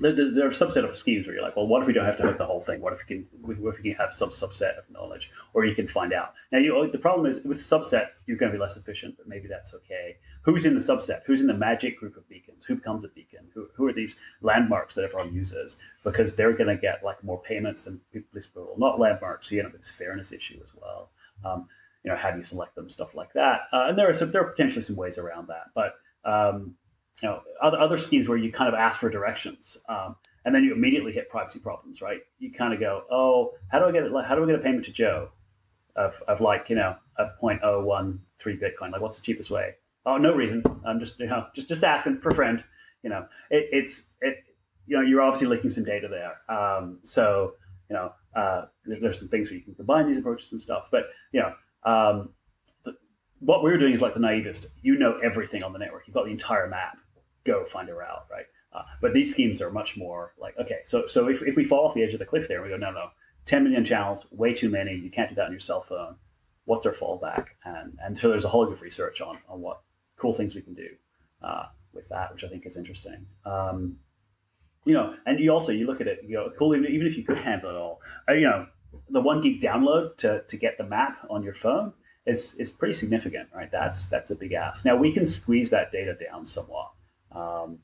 there, there, are a subset of schemes where you're like, well, what if we don't have to have the whole thing? What if we can, what if we can have some subset of knowledge, or you can find out? Now, you, the problem is with subset, you're going to be less efficient, but maybe that's okay. Who's in the subset? Who's in the magic group of beacons? Who becomes a beacon? Who, who are these landmarks that everyone uses? Because they're going to get like more payments than people, not landmarks. So you end up with this fairness issue as well. Um, you know, how do you select them? Stuff like that. Uh, and there are some, there are potentially some ways around that, but um, you know, other, other schemes where you kind of ask for directions. Um, and then you immediately hit privacy problems, right? You kind of go, oh, how do I get it? How do I get a payment to Joe of, of like, you know, of 0.013 Bitcoin? Like, what's the cheapest way? Oh, no reason. I'm just, you know, just, just asking for friend, you know, it, it's, it, you know, you're obviously leaking some data there. Um, so, you know, uh, there's some things where you can combine these approaches and stuff, but, you know, um, what we're doing is like the naivest. You know everything on the network. You've got the entire map go find a route, right? Uh, but these schemes are much more like, okay, so so if, if we fall off the edge of the cliff there, we go, no, no, 10 million channels, way too many. You can't do that on your cell phone. what's our fallback, and and so there's a whole lot of research on on what cool things we can do uh, with that, which I think is interesting. Um, you know, and you also you look at it, you know, cool. Even, even if you could handle it all, uh, you know, the one gig download to to get the map on your phone is is pretty significant, right? That's that's a big ask. Now we can squeeze that data down somewhat. Um,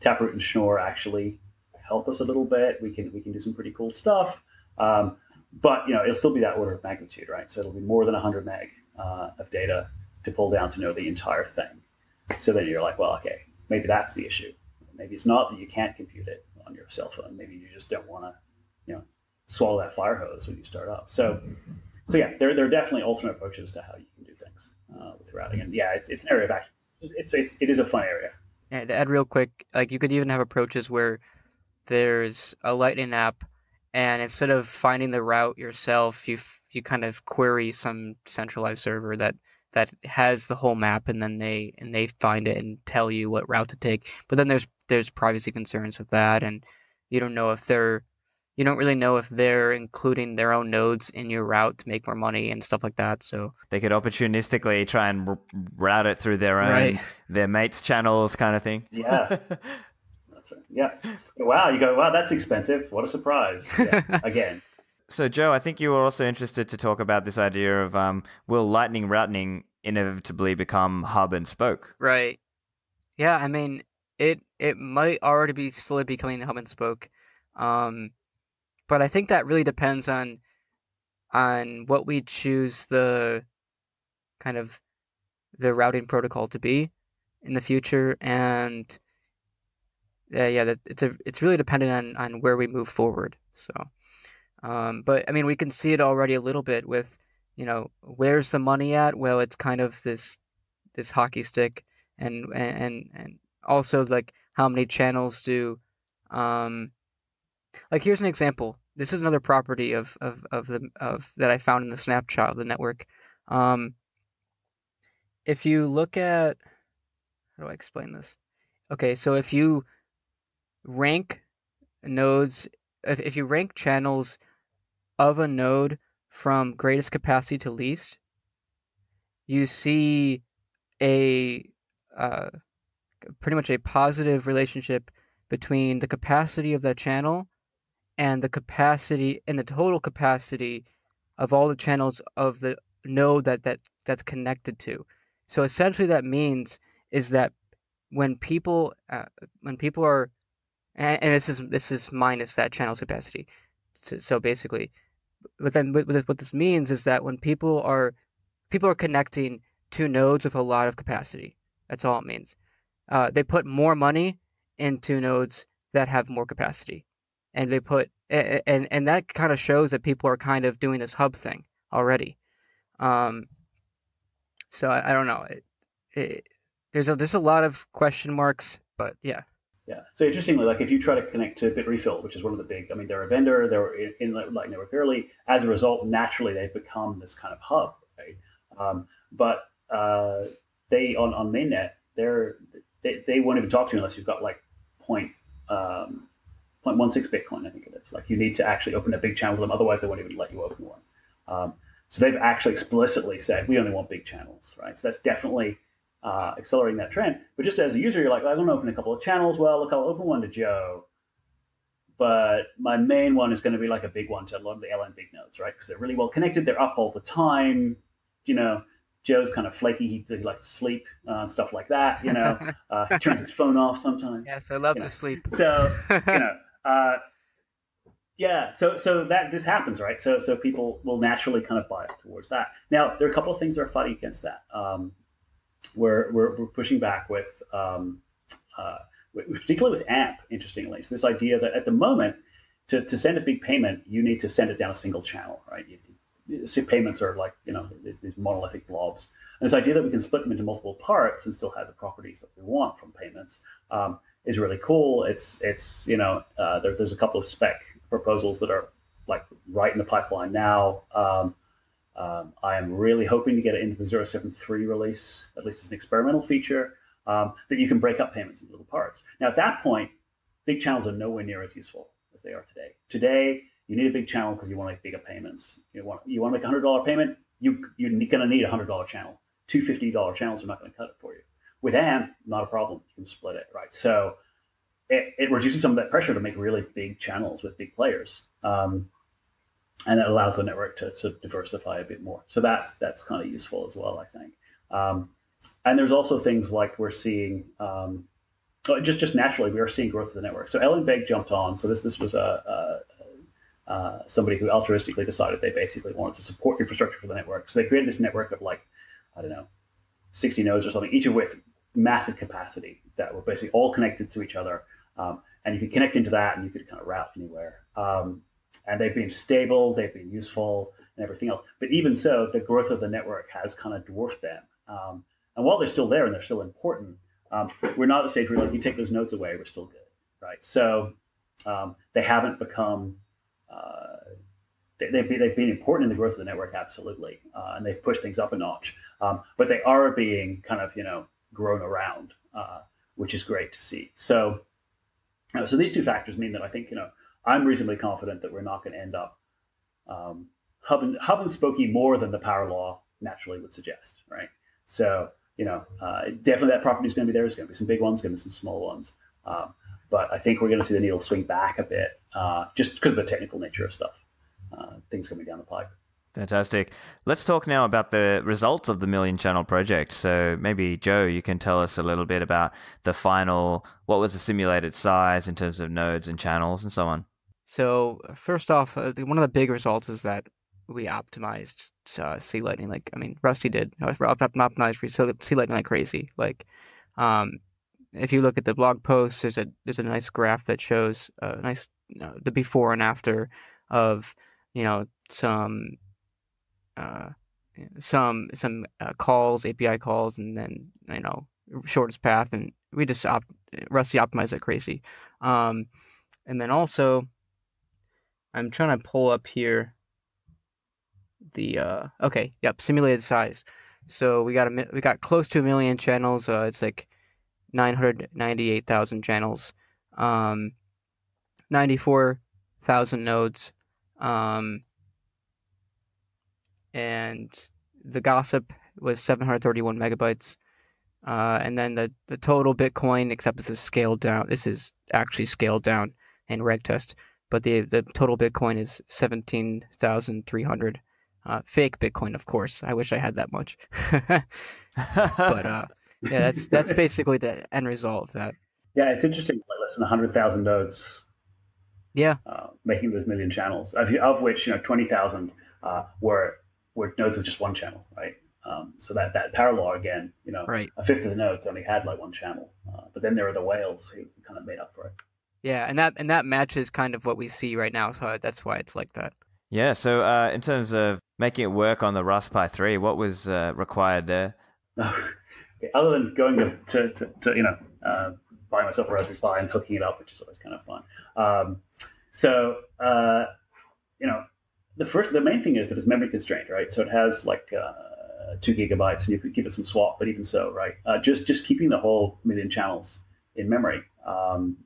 Taproot and Schnorr actually help us a little bit. We can we can do some pretty cool stuff, um, but you know it'll still be that order of magnitude, right? So it'll be more than 100 meg uh, of data to pull down to know the entire thing. So then you're like, well, okay, maybe that's the issue. Maybe it's not that you can't compute it on your cell phone. Maybe you just don't want to, you know, swallow that fire hose when you start up. So, so yeah, there, there are definitely alternate approaches to how you can do things uh, with routing. And yeah, it's, it's an area of action. It's, it's, it is a fun area. And to add real quick, like you could even have approaches where there's a Lightning app, and instead of finding the route yourself, you you kind of query some centralized server that that has the whole map and then they and they find it and tell you what route to take. But then there's there's privacy concerns with that and you don't know if they're you don't really know if they're including their own nodes in your route to make more money and stuff like that so. They could opportunistically try and r- route it through their own right. their mates channels kind of thing. Yeah. That's right. Yeah. Wow you go wow that's expensive. What a surprise. Yeah. again so, Joe, I think you were also interested to talk about this idea of um, will Lightning routing inevitably become hub and spoke? Right. Yeah, I mean, it it might already be slowly becoming hub and spoke, um, but I think that really depends on on what we choose the kind of the routing protocol to be in the future, and yeah, yeah, it's a it's really dependent on on where we move forward. So. Um, but I mean, we can see it already a little bit with, you know, where's the money at? Well, it's kind of this this hockey stick, and and and also like how many channels do, um, like here's an example. This is another property of of of the of that I found in the snapshot of the network. Um, if you look at how do I explain this? Okay, so if you rank nodes, if, if you rank channels of a node from greatest capacity to least, you see a uh, pretty much a positive relationship between the capacity of that channel and the capacity and the total capacity of all the channels of the node that, that that's connected to. So essentially, that means is that when people uh, when people are and, and, this is this is minus that channel's capacity. So, so basically, but then what this means is that when people are people are connecting to nodes with a lot of capacity, that's all it means. Uh, they put more money into nodes that have more capacity, and they put and and that kind of shows that people are kind of doing this hub thing already. Um, so I, I don't know. It, it, there's a there's a lot of question marks, but yeah. Yeah. So interestingly, like if you try to connect to Bitrefill, which is one of the big, I mean, they're a vendor, they're in, in Network early. As a result, naturally, they've become this kind of hub, right? Um, but uh, they on on mainnet, they're they, they won't even talk to you unless you've got like point um, 0.16 Bitcoin, I think it is. Like you need to actually open a big channel with them, otherwise they won't even let you open one. Um, so they've actually explicitly said we only want big channels, right? So that's definitely uh, accelerating that trend. But just as a user, you're like, I want to open a couple of channels. Well, look, I'll open one to Joe, but my main one is going to be like a big one to a lot of the LNBIG nodes, right? Because they're really well connected. They're up all the time. You know, Joe's kind of flaky. He, he likes to sleep uh, and stuff like that. You know, uh, he turns his phone off sometimes. Yes, I love to know. sleep. So you know, uh, yeah. So so that this happens, right? So so people will naturally kind of bias towards that. Now there are a couple of things that are fighting against that. Um, we're, we're, we're pushing back with, um, uh, particularly with AMP, interestingly. So this idea that at the moment, to, to send a big payment, you need to send it down a single channel, right? You, payments are like, you know, these, these, monolithic blobs. And this idea that we can split them into multiple parts and still have the properties that we want from payments um, is really cool. It's, it's you know, uh, there, there's a couple of spec proposals that are like right in the pipeline now. Um, um, I am really hoping to get it into the 073 release, at least as an experimental feature, um, that you can break up payments into little parts. Now, at that point, big channels are nowhere near as useful as they are today. Today, you need a big channel because you want to make bigger payments. You want you want to make a hundred dollar payment, you, you're going to need a $100 channel. Two $50 channels are not going to cut it for you. With AMP, not a problem. You can split it, right? So it, it reduces some of that pressure to make really big channels with big players. Um, and that allows the network to, to diversify a bit more. So that's that's kind of useful as well, I think. Um, and there's also things like we're seeing um, oh, just just naturally we are seeing growth of the network. So LNBIG jumped on. So this this was a, a, a, somebody who altruistically decided they basically wanted to support infrastructure for the network. So they created this network of like I don't know, 60 nodes or something, each of with massive capacity that were basically all connected to each other. Um, and you could connect into that and you could kind of route anywhere. Um, and they've been stable, they've been useful, and everything else. But even so, the growth of the network has kind of dwarfed them. Um, and while they're still there and they're still important, um, we're not at the stage where like you take those nodes away, we're still good, right? So um, they haven't become uh, they, have been, they've been important in the growth of the network, absolutely, uh, and they've pushed things up a notch. Um, but they are being kind of you know grown around, uh, which is great to see. So uh, so these two factors mean that I think you know I'm reasonably confident that we're not going to end up um, hub and hub and more than the power law naturally would suggest, right? So you know, uh, definitely that property is going to be there. There's going to be some big ones, going to be some small ones. Um, but I think we're going to see the needle swing back a bit uh, just because of the technical nature of stuff. Uh, things coming down the pipe. Fantastic. Let's talk now about the results of the Million Channel project. So maybe Joe, you can tell us a little bit about the final. What was the simulated size in terms of nodes and channels and so on? So first off, uh, one of the big results is that we optimized uh, C Lightning. Like I mean, Rusty did. I optimized for C Lightning like crazy. Like, um, if you look at the blog post, there's a there's a nice graph that shows a uh, nice you know, the before and after of you know some uh, some some uh, calls, API calls, and then you know shortest path, and we just Rusty optimized it crazy. Um, and then also, I'm trying to pull up here the uh, okay, yep, simulated size. So we got a we got close to a million channels. Uh, it's like nine hundred ninety eight thousand channels, um, ninety four thousand nodes. Um, and the gossip was 731 megabytes. Uh, and then the, the total Bitcoin, except this is scaled down. This is actually scaled down in RegTest, but the the total Bitcoin is 17,300. Uh, fake Bitcoin, of course. I wish I had that much. but uh, yeah, that's that's basically the end result of that. Yeah, it's interesting. Like less than 100,000 nodes. Yeah. Uh, making those million channels, of, of which you know 20,000 uh, were were nodes with just one channel, right? Um, so that that law again, you know, right. a fifth of the nodes only had like one channel, uh, but then there were the whales who kind of made up for it. Yeah, and that and that matches kind of what we see right now, so that's why it's like that. Yeah. So uh, in terms of making it work on the Raspberry 3, what was uh, required there? other than going to, to, to, to you know uh, buying myself a Raspberry Pi and hooking it up, which is always kind of fun. Um, so uh, you know, the first, the main thing is that it's memory constrained, right? So it has like uh, two gigabytes, and you could give it some swap, but even so, right? Uh, just just keeping the whole million channels in memory um,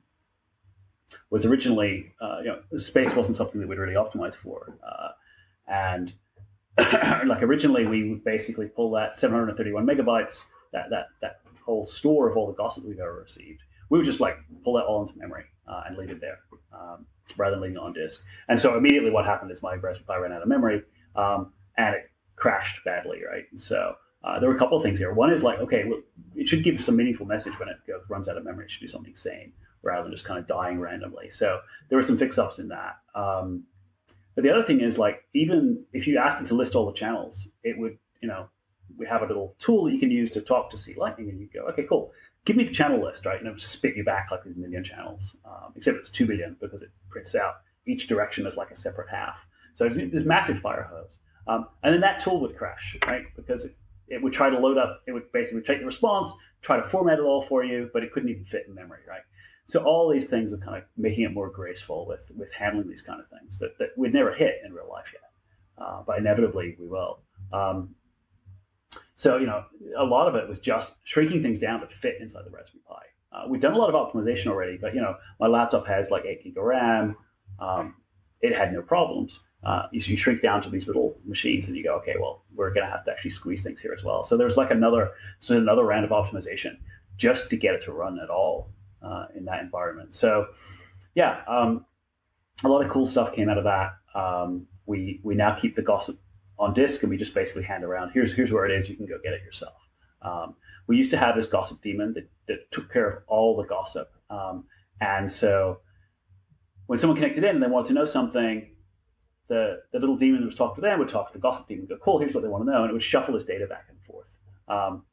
was originally, uh, you know, space wasn't something that we'd really optimize for, uh, and like originally we would basically pull that 731 megabytes, that that that whole store of all the gossip we've ever received. We would just like pull that all into memory uh, and leave it there. Um, rather than leaving it on disk. And so immediately what happened is my Raspberry ran out of memory um, and it crashed badly, right? And so uh, there were a couple of things here. One is like, okay, well, it should give some meaningful message when it goes, runs out of memory. It should do something sane rather than just kind of dying randomly. So there were some fix-ups in that. Um, but the other thing is like, even if you asked it to list all the channels, it would, you know, we have a little tool that you can use to talk to C Lightning and you go, okay, cool give me the channel list, right? And it'll spit you back like a million channels, um, except it's two billion because it prints out each direction as like a separate half. So there's massive fire hose. Um, and then that tool would crash, right? Because it, it would try to load up, it would basically take the response, try to format it all for you, but it couldn't even fit in memory, right? So all these things are kind of making it more graceful with, with handling these kind of things that, that we'd never hit in real life yet. Uh, but inevitably we will. Um, so, you know, a lot of it was just shrinking things down to fit inside the Raspberry Pi. Uh, we've done a lot of optimization already, but, you know, my laptop has like 8 gig of RAM. Um, it had no problems. Uh, you, you, shrink down to these little machines and you go, okay, well, we're going to have to actually squeeze things here as well. So there's like another, so another round of optimization just to get it to run at all uh, in that environment. So yeah, um, a lot of cool stuff came out of that. Um, we we now keep the gossip on disk and we just basically hand around here's here's where it is. You can go get it yourself. Um, we used to have this gossip daemon that, that took care of all the gossip, um, and so when someone connected in and they wanted to know something, the, the little daemon that was talking to them would talk to the gossip daemon, go, cool, here's what they want to know. And it would shuffle this data back and forth. Um,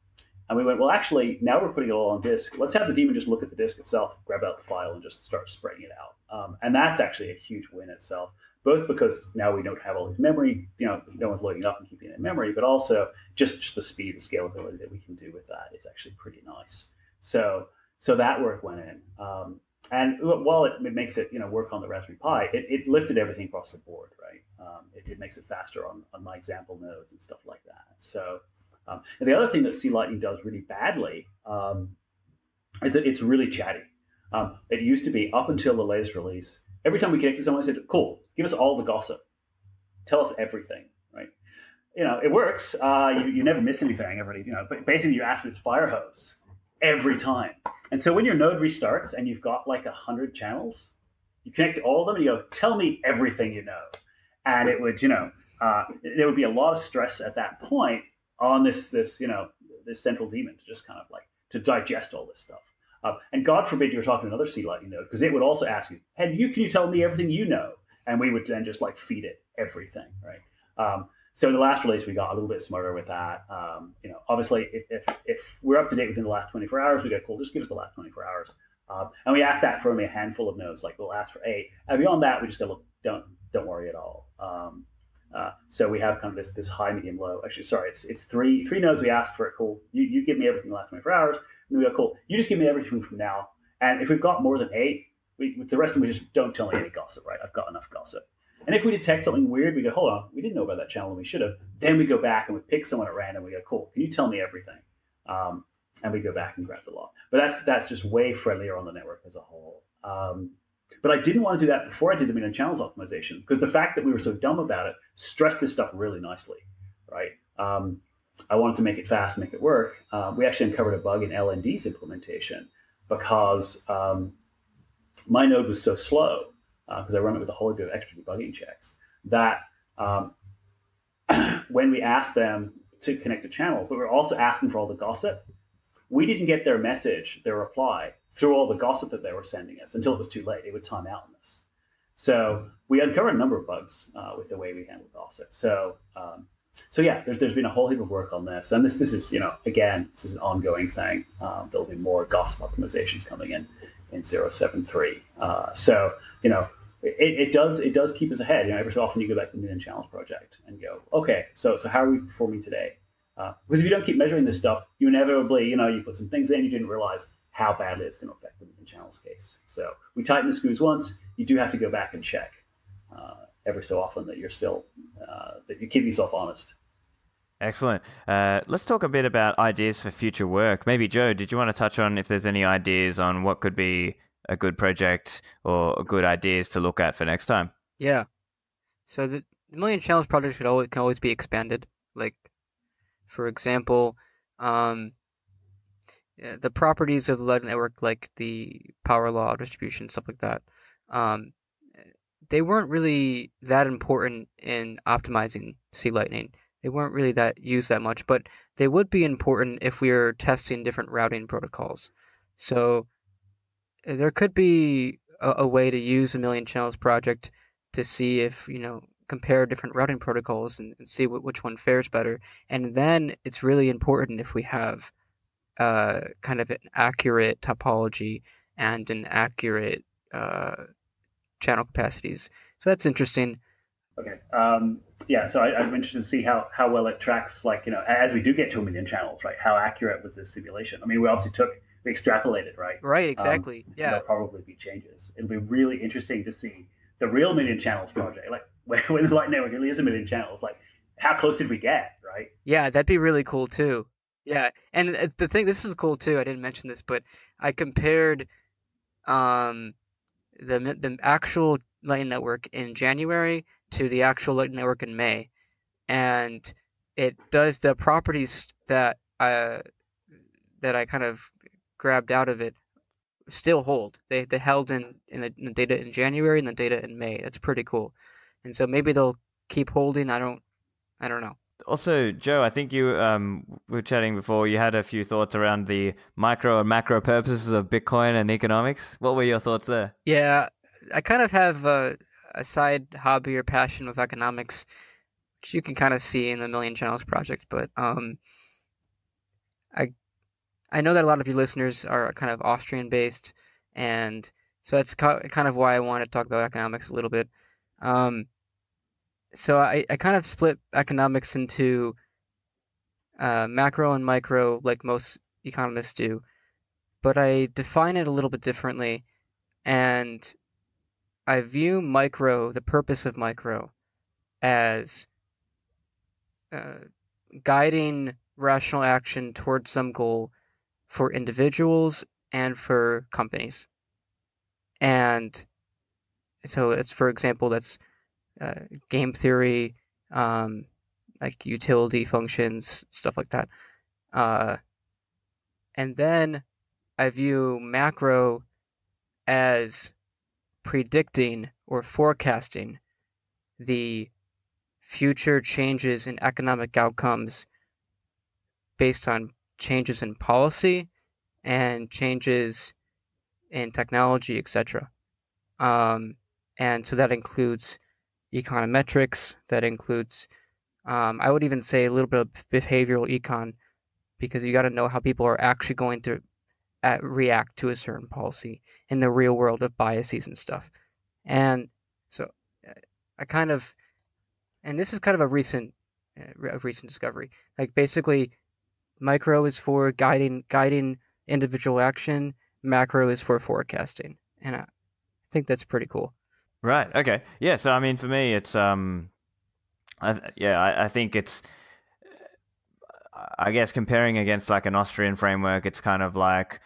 and we went, well, actually, now we're putting it all on disk. Let's have the daemon just look at the disk itself, grab out the file, and just start spreading it out. Um, and that's actually a huge win itself, both because now we don't have all this memory, you know, no one's loading up and keeping it in memory, but also just, just the speed and scalability that we can do with that is actually pretty nice. So, so that work went in. Um, and while it, it, makes it you know work on the Raspberry Pi, it, it lifted everything across the board, right? Um, it, it, makes it faster on, on my example nodes and stuff like that. So, um, and the other thing that C Lightning does really badly um, is that it's really chatty. Um, it used to be up until the latest release. Every time we connected someone, I said, "Cool, give us all the gossip, tell us everything." Right? You know, it works. Uh, you, you never miss anything. Everybody, you know, but basically you ask for this fire hose every time. And so when your node restarts and you've got like a hundred channels, you connect to all of them and you go, tell me everything you know. And it would, you know, uh, there would be a lot of stress at that point on this, this, you know, this central daemon to just kind of like to digest all this stuff. Uh, and God forbid you were talking to another C Lightning node because it would also ask you, "Hey, you can you tell me everything you know?" And we would then just like feed it everything, right? Um, so the last release, we got a little bit smarter with that. Um, you know, obviously, if, if, if, we're up to date within the last 24 hours, we go, cool, just give us the last 24 hours. Um, and we ask that for only a handful of nodes, like we'll ask for eight. And beyond that, we just go, look, don't don't worry at all. Um, uh, so we have kind of this this high, medium, low. Actually, sorry, it's it's three three nodes we ask for it. Cool. You, you give me everything the last 24 hours. And we go, cool. You just give me everything from now. And if we've got more than eight, we, with the rest of them, we just don't tell me any gossip, right? I've got enough gossip. And if we detect something weird, we go, hold on, we didn't know about that channel and we should have. Then we go back and we pick someone at random. We go, cool, can you tell me everything? Um, and we go back and grab the log. But that's that's just way friendlier on the network as a whole. Um, but I didn't want to do that before I did the million channels optimization because the fact that we were so dumb about it stressed this stuff really nicely, right? Um, I wanted to make it fast, make it work. Uh, we actually uncovered a bug in LND's implementation because um, my node was so slow because uh, I run it with a whole bit of extra debugging checks, that um, when we asked them to connect a channel, but we are also asking for all the gossip, we didn't get their message, their reply, through all the gossip that they were sending us until it was too late. It would time out on this. So we uncovered a number of bugs uh, with the way we handled gossip. So um, so yeah, there's, there's been a whole heap of work on this, and this this is you know again this is an ongoing thing. Um, there'll be more gossip optimizations coming in in 073. Uh, so you know it, it, does it does keep us ahead. You know, every so often you go back to the Million Channels project and go, okay, so so how are we performing today? Uh, because if you don't keep measuring this stuff, you inevitably, you know, you put some things in, you didn't realize how badly it's going to affect the Million Channels case. So we tighten the screws once. You do have to go back and check uh, every so often that you're still uh, that you keep yourself honest. Excellent. Uh, let's talk a bit about ideas for future work. Maybe Joe, did you want to touch on if there's any ideas on what could be a good project or good ideas to look at for next time. Yeah. So the Million Channels project could always, can always be expanded. Like, for example, um, the properties of the Lightning Network, like the power law distribution, stuff like that, um, they weren't really that important in optimizing C Lightning. They weren't really that used that much, but they would be important if we were testing different routing protocols. So there could be a, a, way to use the Million Channels project to see if you know compare different routing protocols and, and see which one fares better. And then it's really important if we have uh, kind of an accurate topology and an accurate uh, channel capacities. So that's interesting. Okay. Um, yeah. So I, am interested to see how how well it tracks. Like you know, as we do get to a million channels, right? How accurate was this simulation? I mean, we obviously took we extrapolated, right? Right, um, exactly. Um, yeah. There'll probably be changes. It'll be really interesting to see the real million channels project, like when, when the Light Network really is a million channels, like how close did we get, right? Yeah, that'd be really cool too. Yeah, and uh, the thing, this is cool too. I didn't mention this, but I compared um the the actual Lightning Network in January to the actual Lightning Network in May, and it does the properties that uh, that I kind of grabbed out of it still hold. They they held in in the, in the, data in January and the data in May. That's pretty cool. And so maybe they'll keep holding. I don't I don't know. Also, Joe, I think you um, were chatting before. You had a few thoughts around the micro and macro purposes of Bitcoin and economics. What were your thoughts there? Yeah, I kind of have a, a side hobby or passion with economics, which you can kind of see in the Million Channels project. But um, I I know that a lot of your listeners are kind of Austrian based, and so that's kind of why I want to talk about economics a little bit. Um, so I, I kind of split economics into uh, macro and micro, like most economists do, but I define it a little bit differently, and I view micro, the purpose of micro, as uh, guiding rational action towards some goal for individuals and for companies. And so it's for example that's uh, game theory, um, like utility functions, stuff like that. Uh, and then I view macro as predicting or forecasting the future changes in economic outcomes based on changes in policy and changes in technology, etc. Um, and so that includes econometrics, that includes, um, I would even say, a little bit of behavioral econ, because you got to know how people are actually going to uh, react to a certain policy in the real world of biases and stuff. And so uh, I kind of, and this is kind of a recent, uh, a recent discovery. Like basically, Micro is for guiding guiding individual action. Macro is for forecasting, and I think that's pretty cool. Right. Okay. Yeah. So I mean, for me, it's um, I, yeah, I, I think it's. I guess comparing against like an Austrian framework, it's kind of like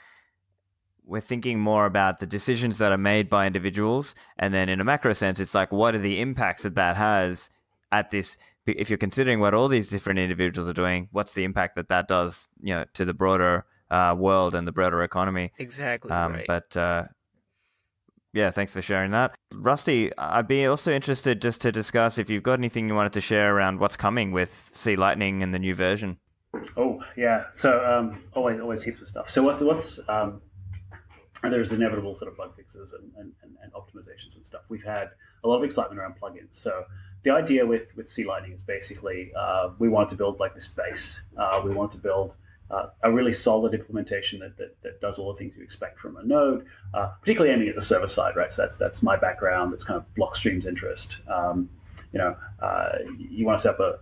we're thinking more about the decisions that are made by individuals, and then in a macro sense, it's like what are the impacts that that has at this if you're considering what all these different individuals are doing, what's the impact that that does, you know, to the broader uh, world and the broader economy? Exactly. Um, right. But uh, yeah, thanks for sharing that, Rusty. I'd be also interested just to discuss if you've got anything you wanted to share around what's coming with C Lightning and the new version. Oh yeah, so um, always always heaps of stuff. So what, what's um, there's inevitable sort of bug fixes and, and, and optimizations and stuff. We've had a lot of excitement around plugins. So the idea with with C Lightning is basically uh, we wanted to build like this base. Uh, we wanted to build uh, a really solid implementation that, that, that, does all the things you expect from a node, uh, particularly aiming at the server side, right? So that's that's my background. That's kind of Blockstream's interest. Um, you know, uh, you want to set up a,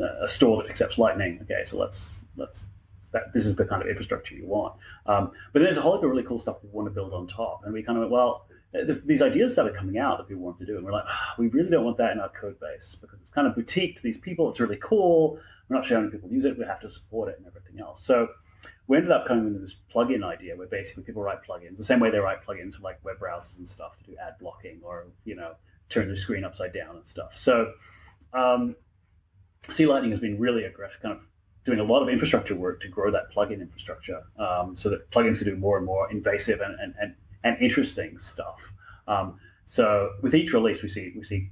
a, a, store that accepts Lightning. Okay, so let's let's that this is the kind of infrastructure you want. Um, but there's a whole lot of really cool stuff we want to build on top, and we kind of went well the, these ideas started coming out that people want to do, and we're like, oh, we really don't want that in our code base because it's kind of boutique to these people. It's really cool. We're not showing people use it. We have to support it and everything else. So we ended up coming with this plugin idea where basically people write plugins the same way they write plugins for like web browsers and stuff to do ad blocking or you know turn the screen upside down and stuff. So um, C Lightning has been really aggressive, kind of doing a lot of infrastructure work to grow that plugin infrastructure um, so that plugins can do more and more invasive and, and, and and interesting stuff. Um, so with each release, we see we see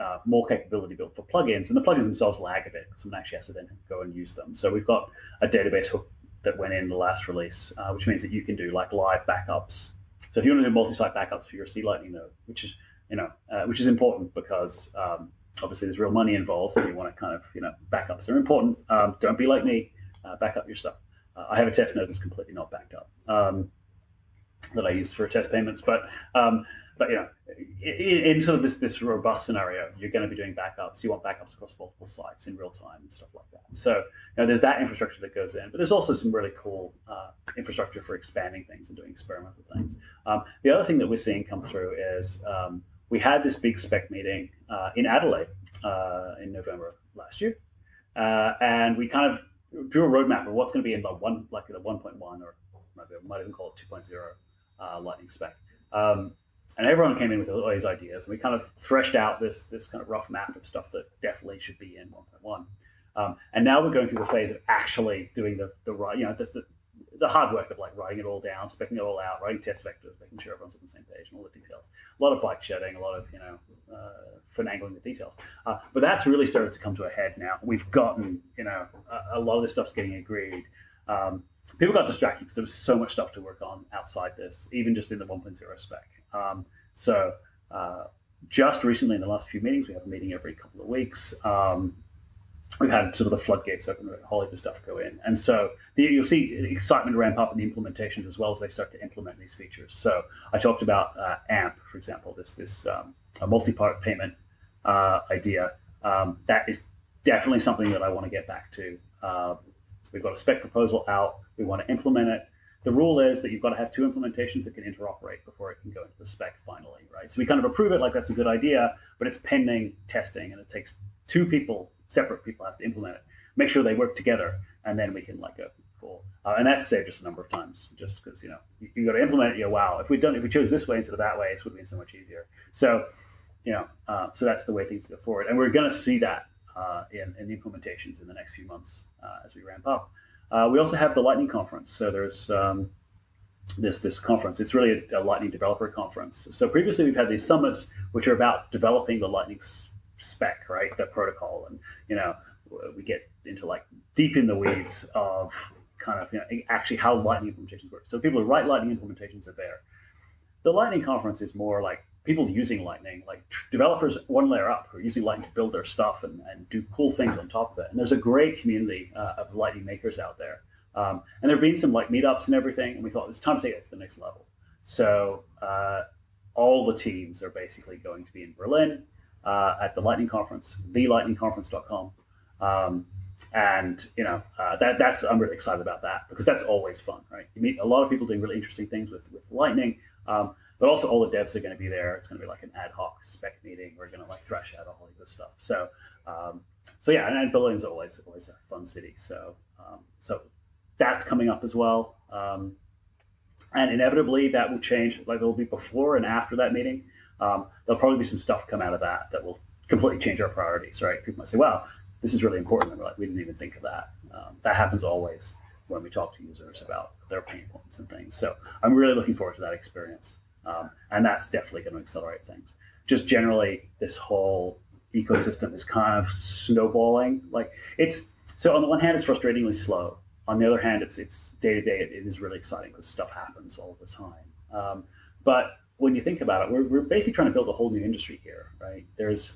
uh, more capability built for plugins, and the plugins themselves lag a bit because someone actually has to then go and use them. So we've got a database hook that went in the last release, uh, which means that you can do like live backups. So if you want to do multi-site backups for your C Lightning node, which is you know uh, which is important because um, obviously there's real money involved, and you want to kind of you know backups are important. Um, don't be like me, uh, back up your stuff. Uh, I have a test node that's completely not backed up. Um, that I use for test payments. But um, but you know, in, in, sort of this this robust scenario, you're going to be doing backups. You want backups across multiple sites in real time and stuff like that. So you know, there's that infrastructure that goes in, but there's also some really cool uh, infrastructure for expanding things and doing experimental things. Um, the other thing that we're seeing come through is um, we had this big spec meeting uh, in Adelaide uh, in November last year, uh, and we kind of drew a roadmap of what's going to be in the one like the 1.1 or maybe I might even call it 2.0 uh, Lightning spec. Um, and everyone came in with all these ideas, and we kind of threshed out this this kind of rough map of stuff that definitely should be in 1.1. Um, and now we're going through the phase of actually doing the the right, you know, the, the, the hard work of like writing it all down, specking it all out, writing test vectors, making sure everyone's on the same page, and all the details. A lot of bike shedding, a lot of you know uh, finagling the details. Uh, but that's really started to come to a head now. We've gotten you know a, a lot of this stuff's getting agreed. Um, people got distracted because there was so much stuff to work on outside this, even just in the 1.0 spec. Um, so uh, just recently in the last few meetings, we have a meeting every couple of weeks. Um, we've had sort of the floodgates open, a whole heap of stuff go in. And so the, you'll see excitement ramp up in the implementations as well as they start to implement these features. So I talked about uh, AMP, for example, this, this um, a multi-part payment uh, idea. Um, that is definitely something that I want to get back to. Uh, we've got a spec proposal out. We want to implement it. The rule is that you've got to have two implementations that can interoperate before it can go into the spec finally, right? So we kind of approve it like that's a good idea, but it's pending testing and it takes two people separate people have to implement it. Make sure they work together, and then we can like go cool. Uh, and that's saved us a number of times, just because you know you, you got to implement it. You go, wow, if we done if we chose this way instead of that way, it would have been so much easier. So, you know, uh, so that's the way things go forward, and we're going to see that uh, in, in the implementations in the next few months uh, as we ramp up. Uh, we also have the Lightning conference. So there's um, this this conference. It's really a, a, Lightning developer conference. So previously we've had these summits, which are about developing the Lightning spec, right? The protocol, and you know, we get into like deep in the weeds of kind of you know, actually how Lightning implementations work. So people who write Lightning implementations are there. The Lightning conference is more like people using Lightning, like developers one layer up who are using Lightning to build their stuff and, and do cool things on top of it. And there's a great community uh, of Lightning makers out there. Um, and there have been some like meetups and everything, and we thought it's time to take it to the next level. So uh, all the teams are basically going to be in Berlin uh, at the Lightning Conference, thelightningconference.com. Um, and you know uh, that that's I'm really excited about that because that's always fun, right? You meet a lot of people doing really interesting things with with Lightning, um, but also all the devs are going to be there. It's going to be like an ad hoc spec meeting. We're going to like thrash out all of this stuff. So um, so yeah, and, Berlin's always always a fun city. So um, so that's coming up as well. Um, and inevitably that will change. Like it will be before and after that meeting um, there'll probably be some stuff come out of that that will completely change our priorities, right? People might say, "Wow, this is really important," and we're like, "We didn't even think of that." Um, that happens always when we talk to users about their pain points and things. So I'm really looking forward to that experience, um, and that's definitely going to accelerate things. Just generally, this whole ecosystem is kind of snowballing. Like it's so on the one hand, it's frustratingly slow. On the other hand, it's it's day to day. It is really exciting because stuff happens all the time. Um, but when you think about it, we're, we're basically trying to build a whole new industry here, right? There's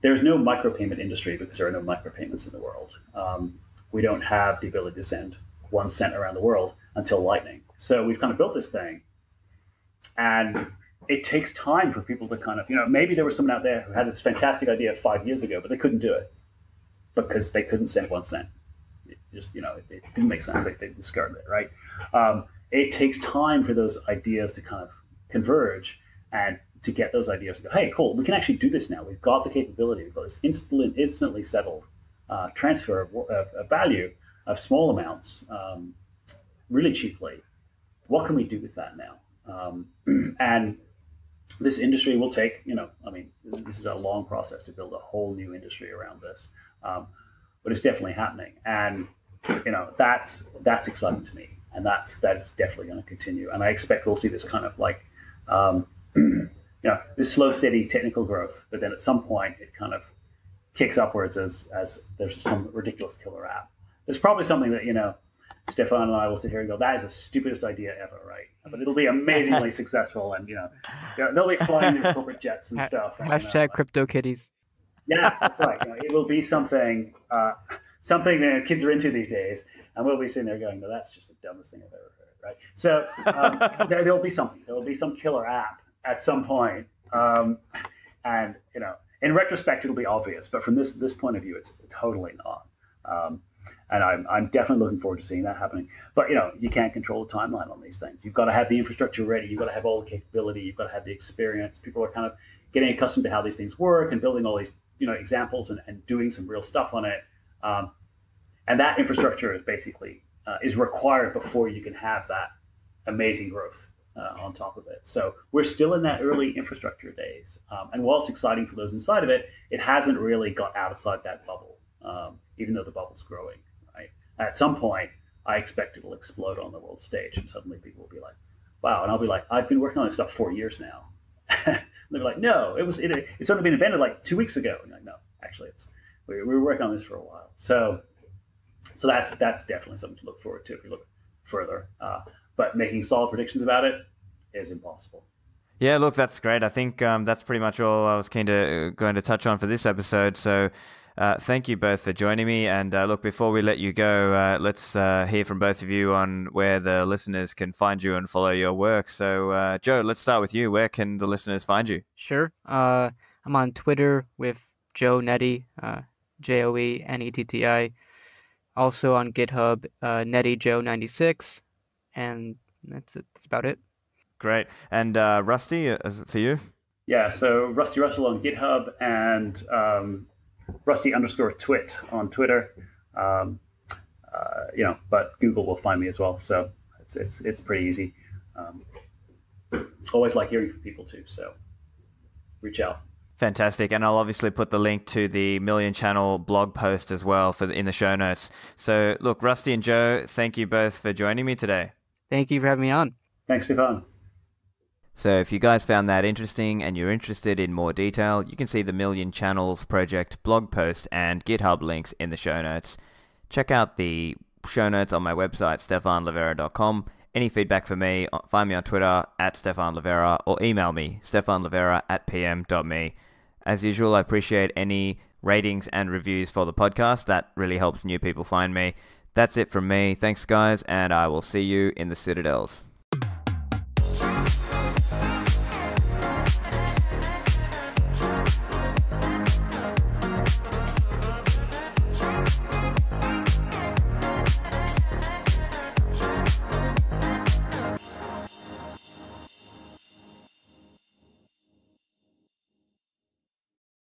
there's no micropayment industry because there are no micropayments in the world. Um, we don't have the ability to send one cent around the world until Lightning. So we've kind of built this thing, and it takes time for people to kind of, you know, maybe there was someone out there who had this fantastic idea five years ago, but they couldn't do it because they couldn't send one cent. It just, you know, it, it didn't make sense. They, they discarded it, right? Um, it takes time for those ideas to kind of converge and to get those ideas to go, hey, cool, we can actually do this now. We've got the capability. We've got this instantly, instantly settled uh, transfer of, of, of, value of small amounts um, really cheaply. What can we do with that now? Um, and this industry will take, you know, I mean, this is a long process to build a whole new industry around this, um, but it's definitely happening. And you know, that's that's exciting to me, and that's that is definitely going to continue. And I expect we'll see this kind of like um, you know, this slow, steady technical growth, but then at some point it kind of kicks upwards as as there's some ridiculous killer app. There's probably something that you know, Stephan and I will sit here and go, "That is the stupidest idea ever," right? But it'll be amazingly successful, and you know, they'll be flying their corporate jets and stuff. And, Hashtag you know, crypto kitties. Yeah, right. You know, it will be something uh, something that kids are into these days, and we'll be sitting there going, "No, that's just the dumbest thing I've ever heard." right? So um, there, will be something. There will be some killer app at some point, um, and you know, in retrospect, it'll be obvious. But from this this point of view, it's totally not. Um, and I'm, I'm definitely looking forward to seeing that happening. But you know, you can't control the timeline on these things. You've got to have the infrastructure ready. You've got to have all the capability. You've got to have the experience. People are kind of getting accustomed to how these things work and building all these you know examples and, and doing some real stuff on it. Um, and that infrastructure is basically uh, is required before you can have that amazing growth. uh, on top of it. So we're still in that early infrastructure days. Um, and while it's exciting for those inside of it, it hasn't really got outside that bubble, um, even though the bubble's growing. At some point, I expect it will explode on the world stage, and suddenly people will be like, "Wow!" And I'll be like, "I've been working on this stuff for years now." they're like, "No, it was it, it's only been invented like two weeks ago." And like, "No, actually, it's we, we were working on this for a while." So, so that's that's definitely something to look forward to if you look further. Uh, but making solid predictions about it is impossible. Yeah, look, that's great. I think um, that's pretty much all I was keen to uh, going to touch on for this episode. So. Uh, thank you both for joining me. And uh, look, before we let you go, uh, let's uh, hear from both of you on where the listeners can find you and follow your work. So, uh, Joe, let's start with you. Where can the listeners find you? Sure. I'm on Twitter with Joe Netti, J O E N E T T I. Also on GitHub, uh, NettiJoe96, and that's it. That's about it. Great. And uh, Rusty, for you? Yeah, so Rusty Russell on GitHub and um, Rusty underscore Twit on Twitter. Um, uh, you know, but Google will find me as well. So it's it's it's pretty easy. Um, always like hearing from people too. So reach out. Fantastic, and I'll obviously put the link to the Million Channel blog post as well for the, in the show notes. So, look, Rusty and Joe, thank you both for joining me today. Thank you for having me on. Thanks, Stephan. So, if you guys found that interesting and you're interested in more detail, you can see the Million Channels project blog post and GitHub links in the show notes. Check out the show notes on my website, stephanlivera.com. Any feedback for me, uh, find me on Twitter at Stephan or email me, stephanlivera at pm.me. As usual, I appreciate any ratings and reviews for the podcast. That really helps new people find me. That's it from me. Thanks, guys, and I will see you in the Citadels.